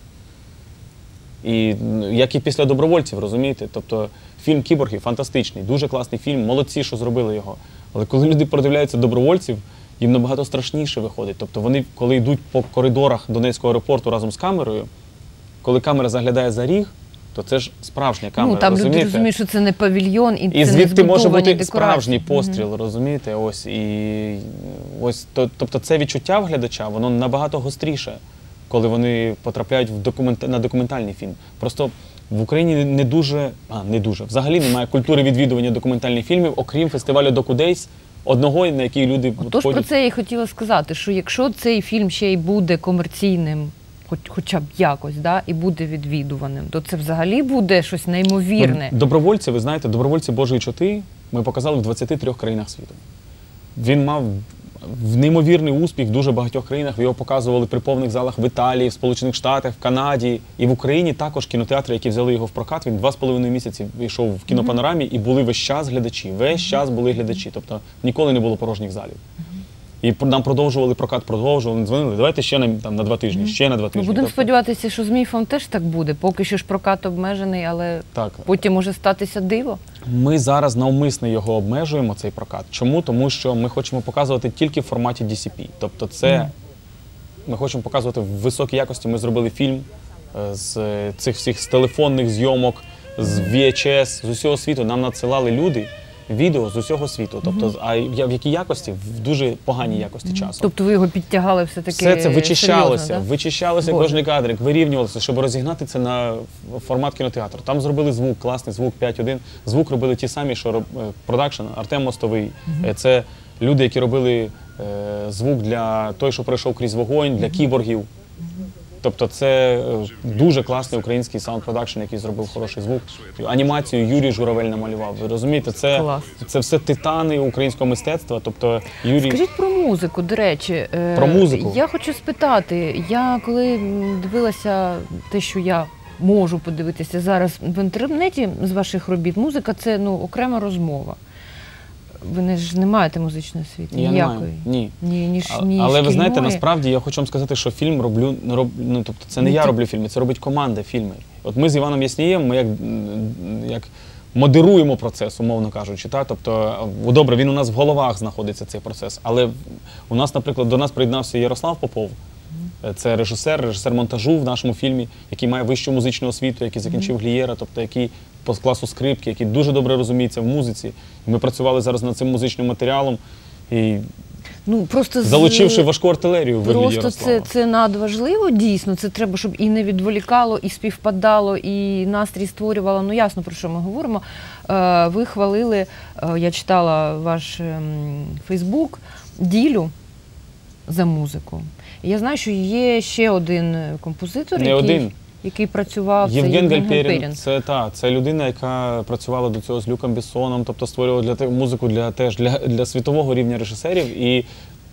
І ну, як і після добровольців, розумієте? Тобто фільм Кіборги фантастичний, дуже класний фільм, молодці, що зробили його. Але коли люди продивляються добровольців, їм набагато страшніше виходить. Тобто вони, коли йдуть по коридорах Донецького аеропорту разом з камерою, коли камера заглядає за ріг, то це ж справжня камера. ну, там люди розуміють, що це не павільйон, і, І це звідти не може бути декорації. справжній постріл, розумієте? Ось і ось то, тобто це відчуття в глядача, воно набагато гостріше, коли вони потрапляють в документ, на документальний фільм. Просто в Україні не дуже, а не дуже, взагалі немає культури відвідування документальних фільмів, окрім фестивалю Докудейс, одного, на який люди Тож про це я й хотіла сказати, що якщо цей фільм ще й буде комерційним, хоч, хоча б якось, да, і буде відвідуваним, то це взагалі буде щось неймовірне. Ну, Добровольці, ви знаєте, добровольці Божої чоти ми показали в 23 країнах світу. Він мав в неймовірний успіх в дуже багатьох країнах. Його показували при повних залах в Італії, в Сполучених Штатах, в Канаді і в Україні також кінотеатри, які взяли його в прокат. Він два з половиною місяці вийшов в кінопанорамі і були весь час глядачі. Весь час були глядачі. Тобто ніколи не було порожніх залів. І нам продовжували прокат, продовжували, дзвонили. Давайте ще на там на два тижні, ще на два тижні. будемо Тобто, сподіватися, що з міфом теж так буде. Поки що ж прокат обмежений, але так. потім може статися диво. Ми зараз навмисно його обмежуємо, цей прокат. Чому? Тому що ми хочемо показувати тільки в форматі DCP. Тобто, це ми хочемо показувати в високій якості. Ми зробили фільм е, з цих всіх з телефонних зйомок, з VHS, з усього світу. Нам надсилали люди відео з усього світу. Тобто, а я- в якій якості? В дуже поганій якості часу. Тобто ви його підтягали все-таки. Все це вичищалося, серйозно, да? вичищалося Боже. кожний кадрик, вирівнювалося, щоб розігнати це на формат кінотеатру. Там зробили звук, класний звук 5.1. Звук робили ті самі, що роб- е, продакшн, Артем Мостовий. Е, Це люди, які робили е, звук для той, що пройшов крізь вогонь, для кіборгів. Тобто це е, дуже класний український sound production, який зробив хороший звук. Анімацію Юрій Журавель намалював. Ви розумієте, це, Клас. це все титани українського мистецтва. Тобто Юрій Скажіть про музику, до речі. Е, Про музику? Я хочу спитати, я коли дивилася те, що я можу подивитися зараз в інтернеті з ваших робіт, музика це ну, окрема розмова. Ви не ж не маєте музичної освіти я не ніякої. маю. Ні. Ні, ні, ні Але ви знаєте, шкільної. насправді я хочу вам сказати, що фільм роблю не роб, ну, тобто це не Ну, я роблю фільми, це робить команда фільми. От ми з Іваном Яснієм, ми як, м, як модеруємо процес, умовно кажучи. Та? Тобто, добре, він у нас в головах знаходиться цей процес. Але у нас, наприклад, до нас приєднався Ярослав Попов. Е, Це режисер, режисер монтажу в нашому фільмі, який має вищу музичну освіту, який закінчив Глієра, тобто який по класу скрипки, який дуже добре розуміється в музиці. Ми працювали зараз над цим музичним матеріалом. І Ну, просто з- залучивши важку артилерію вигляді Просто це, Ярослава. це надважливо, дійсно. Це треба, щоб і не відволікало, і співпадало, і настрій створювало. Ну ясно про що ми говоримо. Е, ви хвалили, е, я читала ваш ем, Фейсбук, ділю за музику. І я знаю, що є ще один композитор, Не який, один. Який працював. Євген Гальперін, це та це людина, яка працювала до цього з Люком Бессоном, тобто створювала для музику для теж для, для світового рівня режисерів. І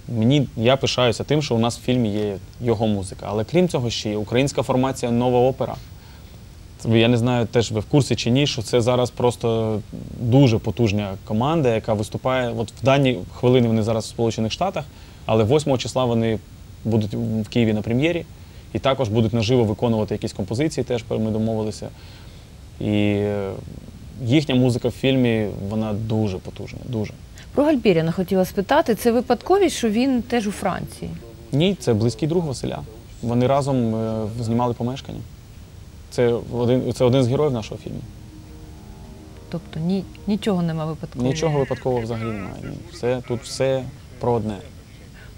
мені я пишаюся тим, що у нас в фільмі є його музика. Але крім цього, ще є українська формація Нова опера. Я не знаю, теж ви в курсі чи ні, що це зараз просто дуже потужна команда, яка виступає. От в дані хвилини вони зараз в Сполучених Штатах, але 8 числа вони будуть в Києві на прем'єрі і також будуть наживо виконувати якісь композиції, теж ми домовилися. І е, їхня музика в фільмі вона дуже потужна. Дуже. Про Гальперіна хотіла спитати. Це випадковість, що він теж у Франції. Ні, це близький друг Василя. Вони разом е, знімали помешкання. Це один, це один з героїв нашого фільму. Тобто ні, нічого нема випадкового. Нічого випадкового взагалі немає. Все, тут все про одне.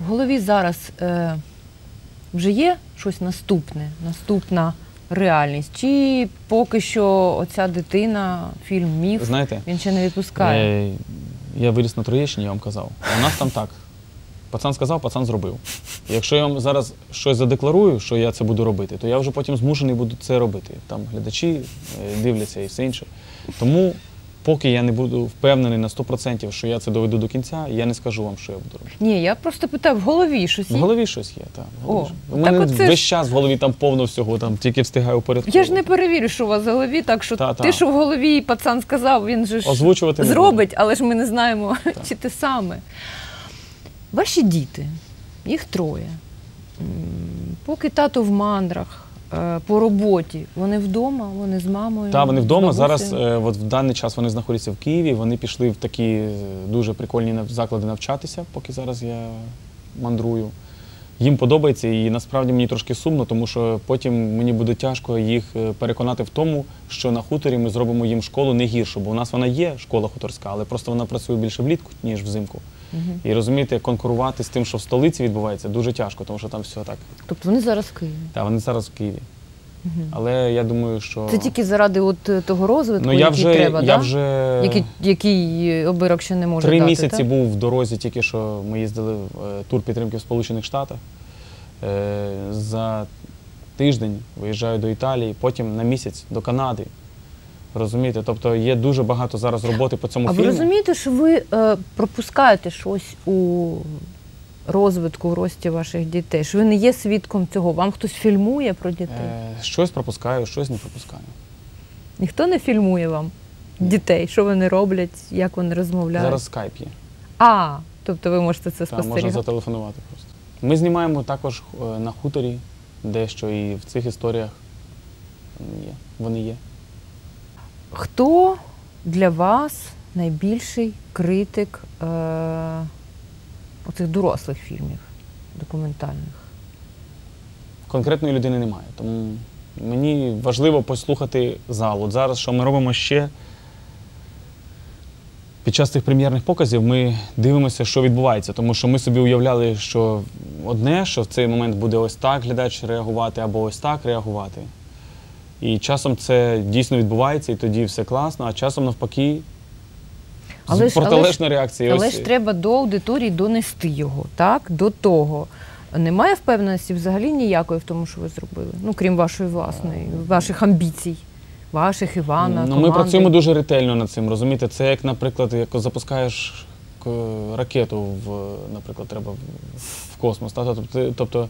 В голові зараз е, вже є щось наступне, наступна реальність? Чи поки що оця дитина, фільм Міф, Знаєте, він ще не відпускає? Е, я виріс на Троєщині, я вам казав. У нас там так. Пацан сказав, пацан зробив. Якщо я вам зараз щось задекларую, що я це буду робити, то я вже потім змушений буду це робити. Там глядачі е, дивляться і все інше. Тому, поки я не буду впевнений на 100%, що я це доведу до кінця, я не скажу вам, що я буду робити. Ні, я просто питаю, в голові щось. В голові щось є, так. в голові О, щось. У так мене оце ж- весь час в голові там повно всього, там тільки встигаю. Я ж не перевірю, що у вас в голові, так що Та-та. те, що в голові пацан сказав, він же ж Озвучувати не зробить, але ж ми не знаємо, [laughs] чи те саме. Ваші діти, їх троє. М, Поки тато в мандрах, по роботі, вони вдома, вони з мамою. Так, вони вдома. Зараз, е, от в даний час вони знаходяться в Києві. Вони пішли в такі е, дуже прикольні заклади навчатися, поки зараз я мандрую. Їм подобається, і насправді мені трошки сумно, тому що потім мені буде тяжко їх е, переконати в тому, що на хуторі ми зробимо їм школу не гіршу, бо у нас вона є школа хуторська, але просто вона працює більше влітку, ніж взимку. Мгм. І розумієте, конкурувати з тим, що в столиці відбувається, дуже тяжко, тому що там все так. Тобто вони зараз в Києві. Та вони зараз в Києві. Мгм. Але я думаю, що Це тільки заради от е, того розвитку, ну, я який вже, треба, я да? вже... який, який е, обирок ще не може Три дати, місяці так? був в дорозі, тільки що ми їздили в е, тур підтримки в Сполучених Штатах. Е, За тиждень виїжджаю до Італії, потім на місяць до Канади. Розумієте? Тобто є дуже багато зараз роботи по цьому А ви розумієте, що ви е, пропускаєте щось у розвитку, в рості ваших дітей? Що ви не є свідком цього? Вам хтось фільмує про дітей? Е, Щось пропускаю, щось не пропускаю. Ніхто не фільмує вам дітей, що вони роблять, як вони розмовляють? Зараз скайп є. А, тобто ви можете це Там можна спостерігати. зателефонувати просто. Ми знімаємо також е, на хуторі, дещо і в цих історіях є. Вони є. Хто для вас найбільший критик е, оцих дорослих фільмів документальних? конкретної людини немає. Тому мені важливо послухати зал. От зараз, що ми робимо ще під час цих прем'єрних показів, ми дивимося, що відбувається. Тому що ми собі уявляли, що одне, що в цей момент буде ось так глядач реагувати, або ось так реагувати. І часом це дійсно відбувається, і тоді все класно, а часом навпаки. Але протилежна реакція. Але Ось- ж треба до аудиторії донести його, так? До того. Немає впевненості взагалі ніякої в тому, що ви зробили? Ну, крім вашої власної, ваших амбіцій, ваших Івана. Ну, ми працюємо дуже ретельно над цим. Розумієте, це як, наприклад, як запускаєш ракету в, наприклад, треба в- в космос. Та? Тобто, тобто,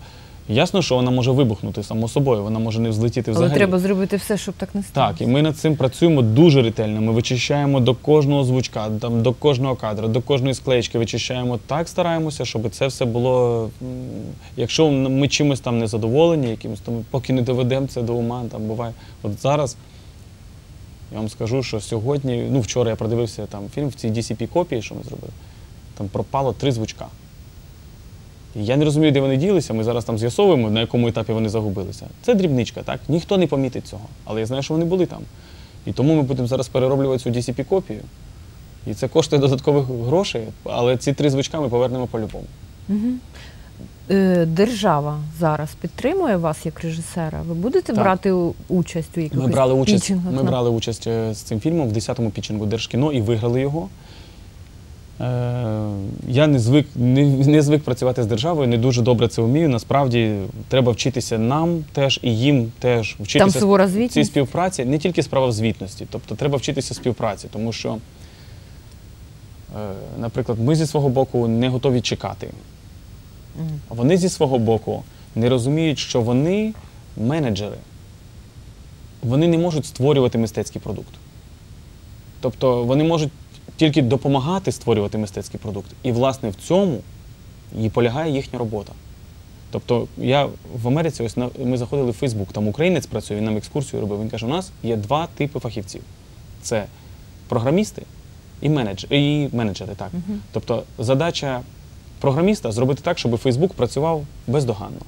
ясно, що вона може вибухнути само собою, вона може не взлетіти Але взагалі. треба зробити все, щоб так не сталося. Так, і ми над цим працюємо дуже ретельно. Ми вичищаємо до кожного звучка, там, до кожного кадра, до кожної склеєчки вичищаємо так, стараємося, щоб це все було. Якщо ми чимось там не задоволені, якимось там, поки не доведемо це до ума, там буває. От зараз я вам скажу, що сьогодні, ну вчора я продивився там фільм в цій DCP копії, що ми зробили, там пропало три звучка. Я не розумію, де вони ділися. Ми зараз там з'ясовуємо, на якому етапі вони загубилися. Це дрібничка, так? Ніхто не помітить цього. Але я знаю, що вони були там. І тому ми будемо зараз перероблювати цю DCP-копію. І це коштує додаткових грошей, але ці три звичка ми повернемо по-любому. Мгм. Е, Держава зараз підтримує вас як режисера. Ви будете Так. брати участь у якихось Ми брали участь, пітчингах ми брали участь з цим фільмом в 10-му пітчингу Держкіно і виграли його. Е, я не звик, не, не звик працювати з державою, не дуже добре це вмію. Насправді треба вчитися нам теж і їм теж Там вчитися сувора цій співпраці. Не тільки справа в звітності, тобто треба вчитися співпраці, тому що, е, наприклад, ми зі свого боку не готові чекати. А Вони зі свого боку не розуміють, що вони менеджери. Вони не можуть створювати мистецький продукт. Тобто вони можуть тільки допомагати створювати мистецький продукт. І, власне, в цьому і полягає їхня робота. Тобто, я в Америці, ось на, ми заходили в Фейсбук, там українець працює, він нам екскурсію робив. Він каже: у нас є два типи фахівців: це програмісти і, менедж... і менеджери. Так. Мгм. Тобто задача програміста зробити так, щоб Фейсбук працював бездоганно.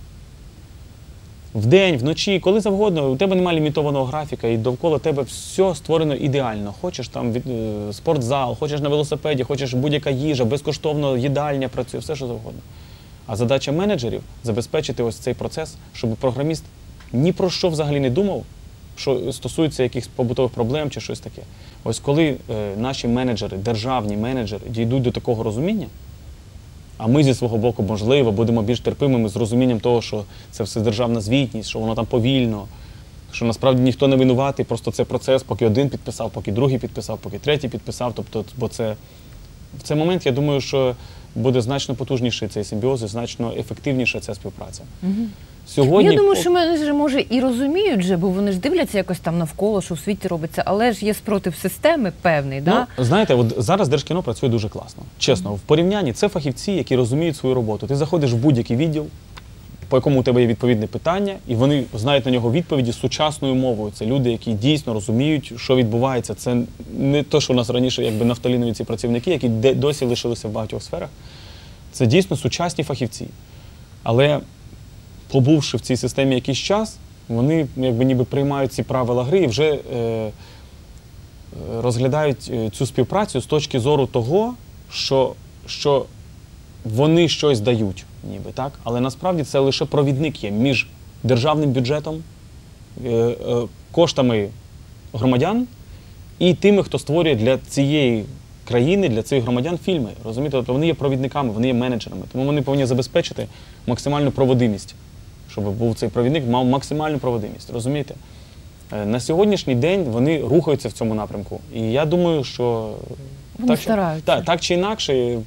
Вдень, вночі, коли завгодно, у тебе немає лімітованого графіка, і довкола тебе все створено ідеально. Хочеш там від, е, спортзал, хочеш на велосипеді, хочеш будь-яка їжа, безкоштовно їдальня працює, все що завгодно. А задача менеджерів забезпечити ось цей процес, щоб програміст ні про що взагалі не думав, що стосується якихось побутових проблем чи щось таке. Ось коли е, наші менеджери, державні менеджери дійдуть до такого розуміння, а ми зі свого боку, можливо, будемо більш терпимими з розумінням того, що це все державна звітність, що воно там повільно, що насправді ніхто не винуватий, просто це процес, поки один підписав, поки другий підписав, поки третій підписав. Тобто, бо це в цей момент я думаю, що буде значно потужніший цей симбіоз і значно ефективніша ця співпраця. Сьогодні Я думаю, що менеджери може і розуміють же, бо вони ж дивляться якось там навколо, що в світі робиться, але ж є спротив системи певний, да? Ну, знаєте, от зараз Держкіно працює дуже класно. Чесно, в порівнянні це фахівці, які розуміють свою роботу. Ти заходиш в будь-який відділ, по якому у тебе є відповідне питання, і вони знають на нього відповіді сучасною мовою. Це люди, які дійсно розуміють, що відбувається. Це не те, що у нас раніше якби нафталінові ці працівники, які досі лишилися в багатьох сферах. Це дійсно сучасні фахівці. Але побувши в цій системі якийсь час, вони якби ніби приймають ці правила гри і вже. Е, е, розглядають е, цю співпрацю з точки зору того, що, що вони щось дають, ніби так, але насправді це лише провідник є між державним бюджетом, е, е, коштами громадян і тими, хто створює для цієї країни, для цих громадян фільми. Розумієте, тобто вони є провідниками, вони є менеджерами, тому вони повинні забезпечити максимальну проводимість, щоб був цей провідник, мав максимальну проводимість. Розумієте? Е, На сьогоднішній день вони рухаються в цьому напрямку. І я думаю, що Вони чи- стараються. так, так чи інакше,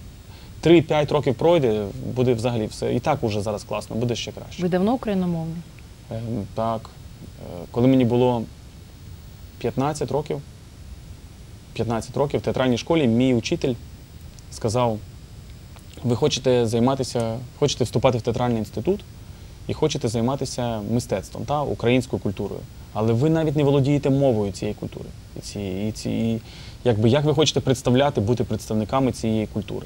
3-5 років пройде, буде взагалі все. І так уже зараз класно, буде ще краще. Ви давно україномовні? Е, Так. Е, Коли мені було 15 років, 15 років в театральній школі мій учитель сказав: ви хочете займатися, хочете вступати в театральний інститут і хочете займатися мистецтвом та українською культурою. Але ви навіть не володієте мовою цієї культури. І ці, і ці, і, якби, як ви хочете представляти, бути представниками цієї культури?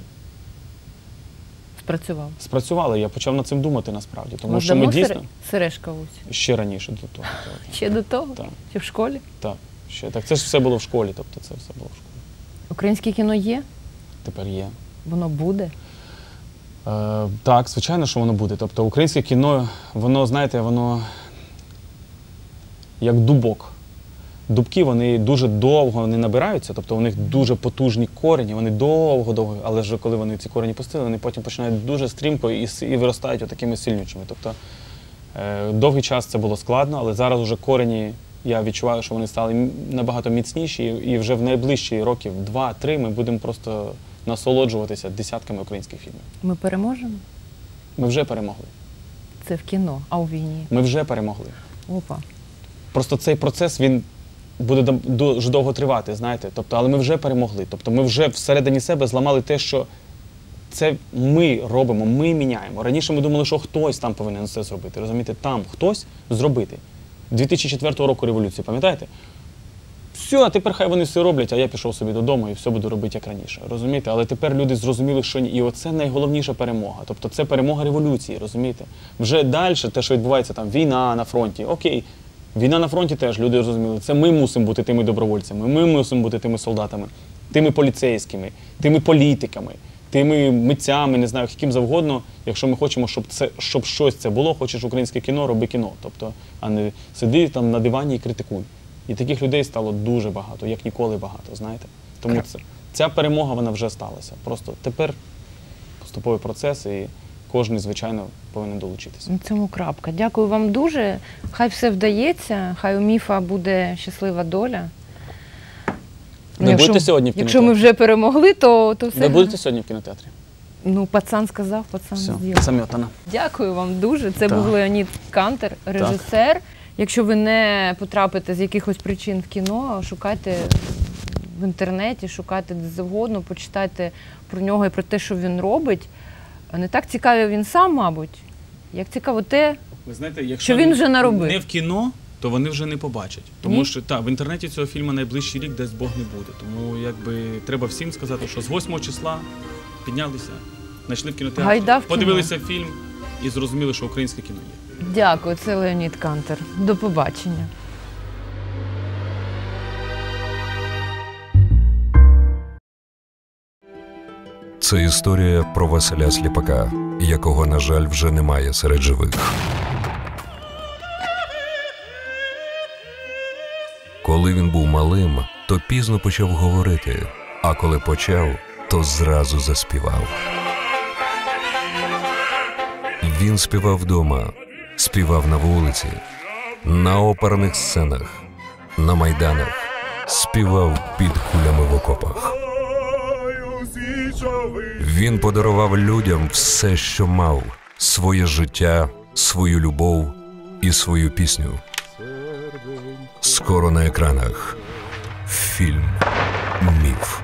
Спрацював. Спрацювали, я почав над цим думати насправді, тому вас що ми дійсно сережка усі? ще раніше до того. так. Ще до того? Так. Чи в школі? Так, ще так. Це ж все було в школі, тобто це все було в школі. Українське кіно є, Тепер є. воно буде. Е, так, звичайно, що воно буде. Тобто українське кіно, воно, знаєте, воно як дубок. Дубки вони дуже довго не набираються, тобто у них дуже потужні корені, вони довго-довго, але вже коли вони ці корені пустили, вони потім починають дуже стрімко і, і виростають отакими сильнючими. Тобто е, довгий час це було складно, але зараз вже корені, я відчуваю, що вони стали набагато міцніші, і вже в найближчі років 2-3 ми будемо просто насолоджуватися десятками українських фільмів. Ми переможемо. Ми вже перемогли. Це в кіно, а у війні. Ми вже перемогли. Опа. Просто цей процес він буде дуже довго тривати, знаєте. Тобто, але ми вже перемогли. Тобто, ми вже всередині себе зламали те, що це ми робимо, ми міняємо. Раніше ми думали, що хтось там повинен це зробити. Розумієте, там хтось зробити. 2004 року революції, пам'ятаєте? Все, а тепер хай вони все роблять, а я пішов собі додому і все буду робити як раніше. Розумієте? Але тепер люди зрозуміли, що. І оце найголовніша перемога. Тобто це перемога революції, розумієте? Вже далі, те, що відбувається там, війна на фронті, окей. Війна на фронті теж люди зрозуміли. Це ми мусимо бути тими добровольцями, ми мусимо бути тими солдатами, тими поліцейськими, тими політиками, тими митцями, не знаю, яким завгодно. Якщо ми хочемо, щоб це щоб щось це було, хочеш українське кіно, роби кіно. Тобто, а не сиди там на дивані і критикуй. І таких людей стало дуже багато, як ніколи багато, знаєте. Тому це, ця перемога вона вже сталася. Просто тепер поступовий процес, і кожен, звичайно, повинен долучитися. На цьому крапка. Дякую вам дуже. Хай все вдається, хай у міфа буде щаслива доля. Ви будете сьогодні в Якщо ми вже перемогли, то, то все. Ви будете сьогодні в кінотеатрі? Ну, пацан сказав, пацан Все, зробив. заметано. Дякую вам дуже. Це Так. був Леонід Кантер, режисер. Якщо ви не потрапите з якихось причин в кіно, шукайте в інтернеті, шукайте де завгодно, почитайте про нього і про те, що він робить. Не так цікавий він сам, мабуть, як цікаво те, Ви знаєте, якщо Що він вже наробив? не в кіно, то вони вже не побачать. Тому Ні? що так, в інтернеті цього фільму найближчий рік десь Бог не буде. Тому якби треба всім сказати, що з 8 числа піднялися, знайшли в кінотеатрі, Гайда в кіно. подивилися фільм і зрозуміли, що українське кіно є. дякую, це Леонід Кантер. До побачення. Це історія про Василя Сліпака, якого, на жаль, вже немає серед живих. Коли він був малим, то пізно почав говорити, а коли почав, то зразу заспівав. Він співав вдома, співав на вулиці, на оперних сценах, на майданах, співав під кулями в окопах. Він подарував людям все, що мав: своє життя, свою любов і свою пісню. Скоро на екранах фільм Міф.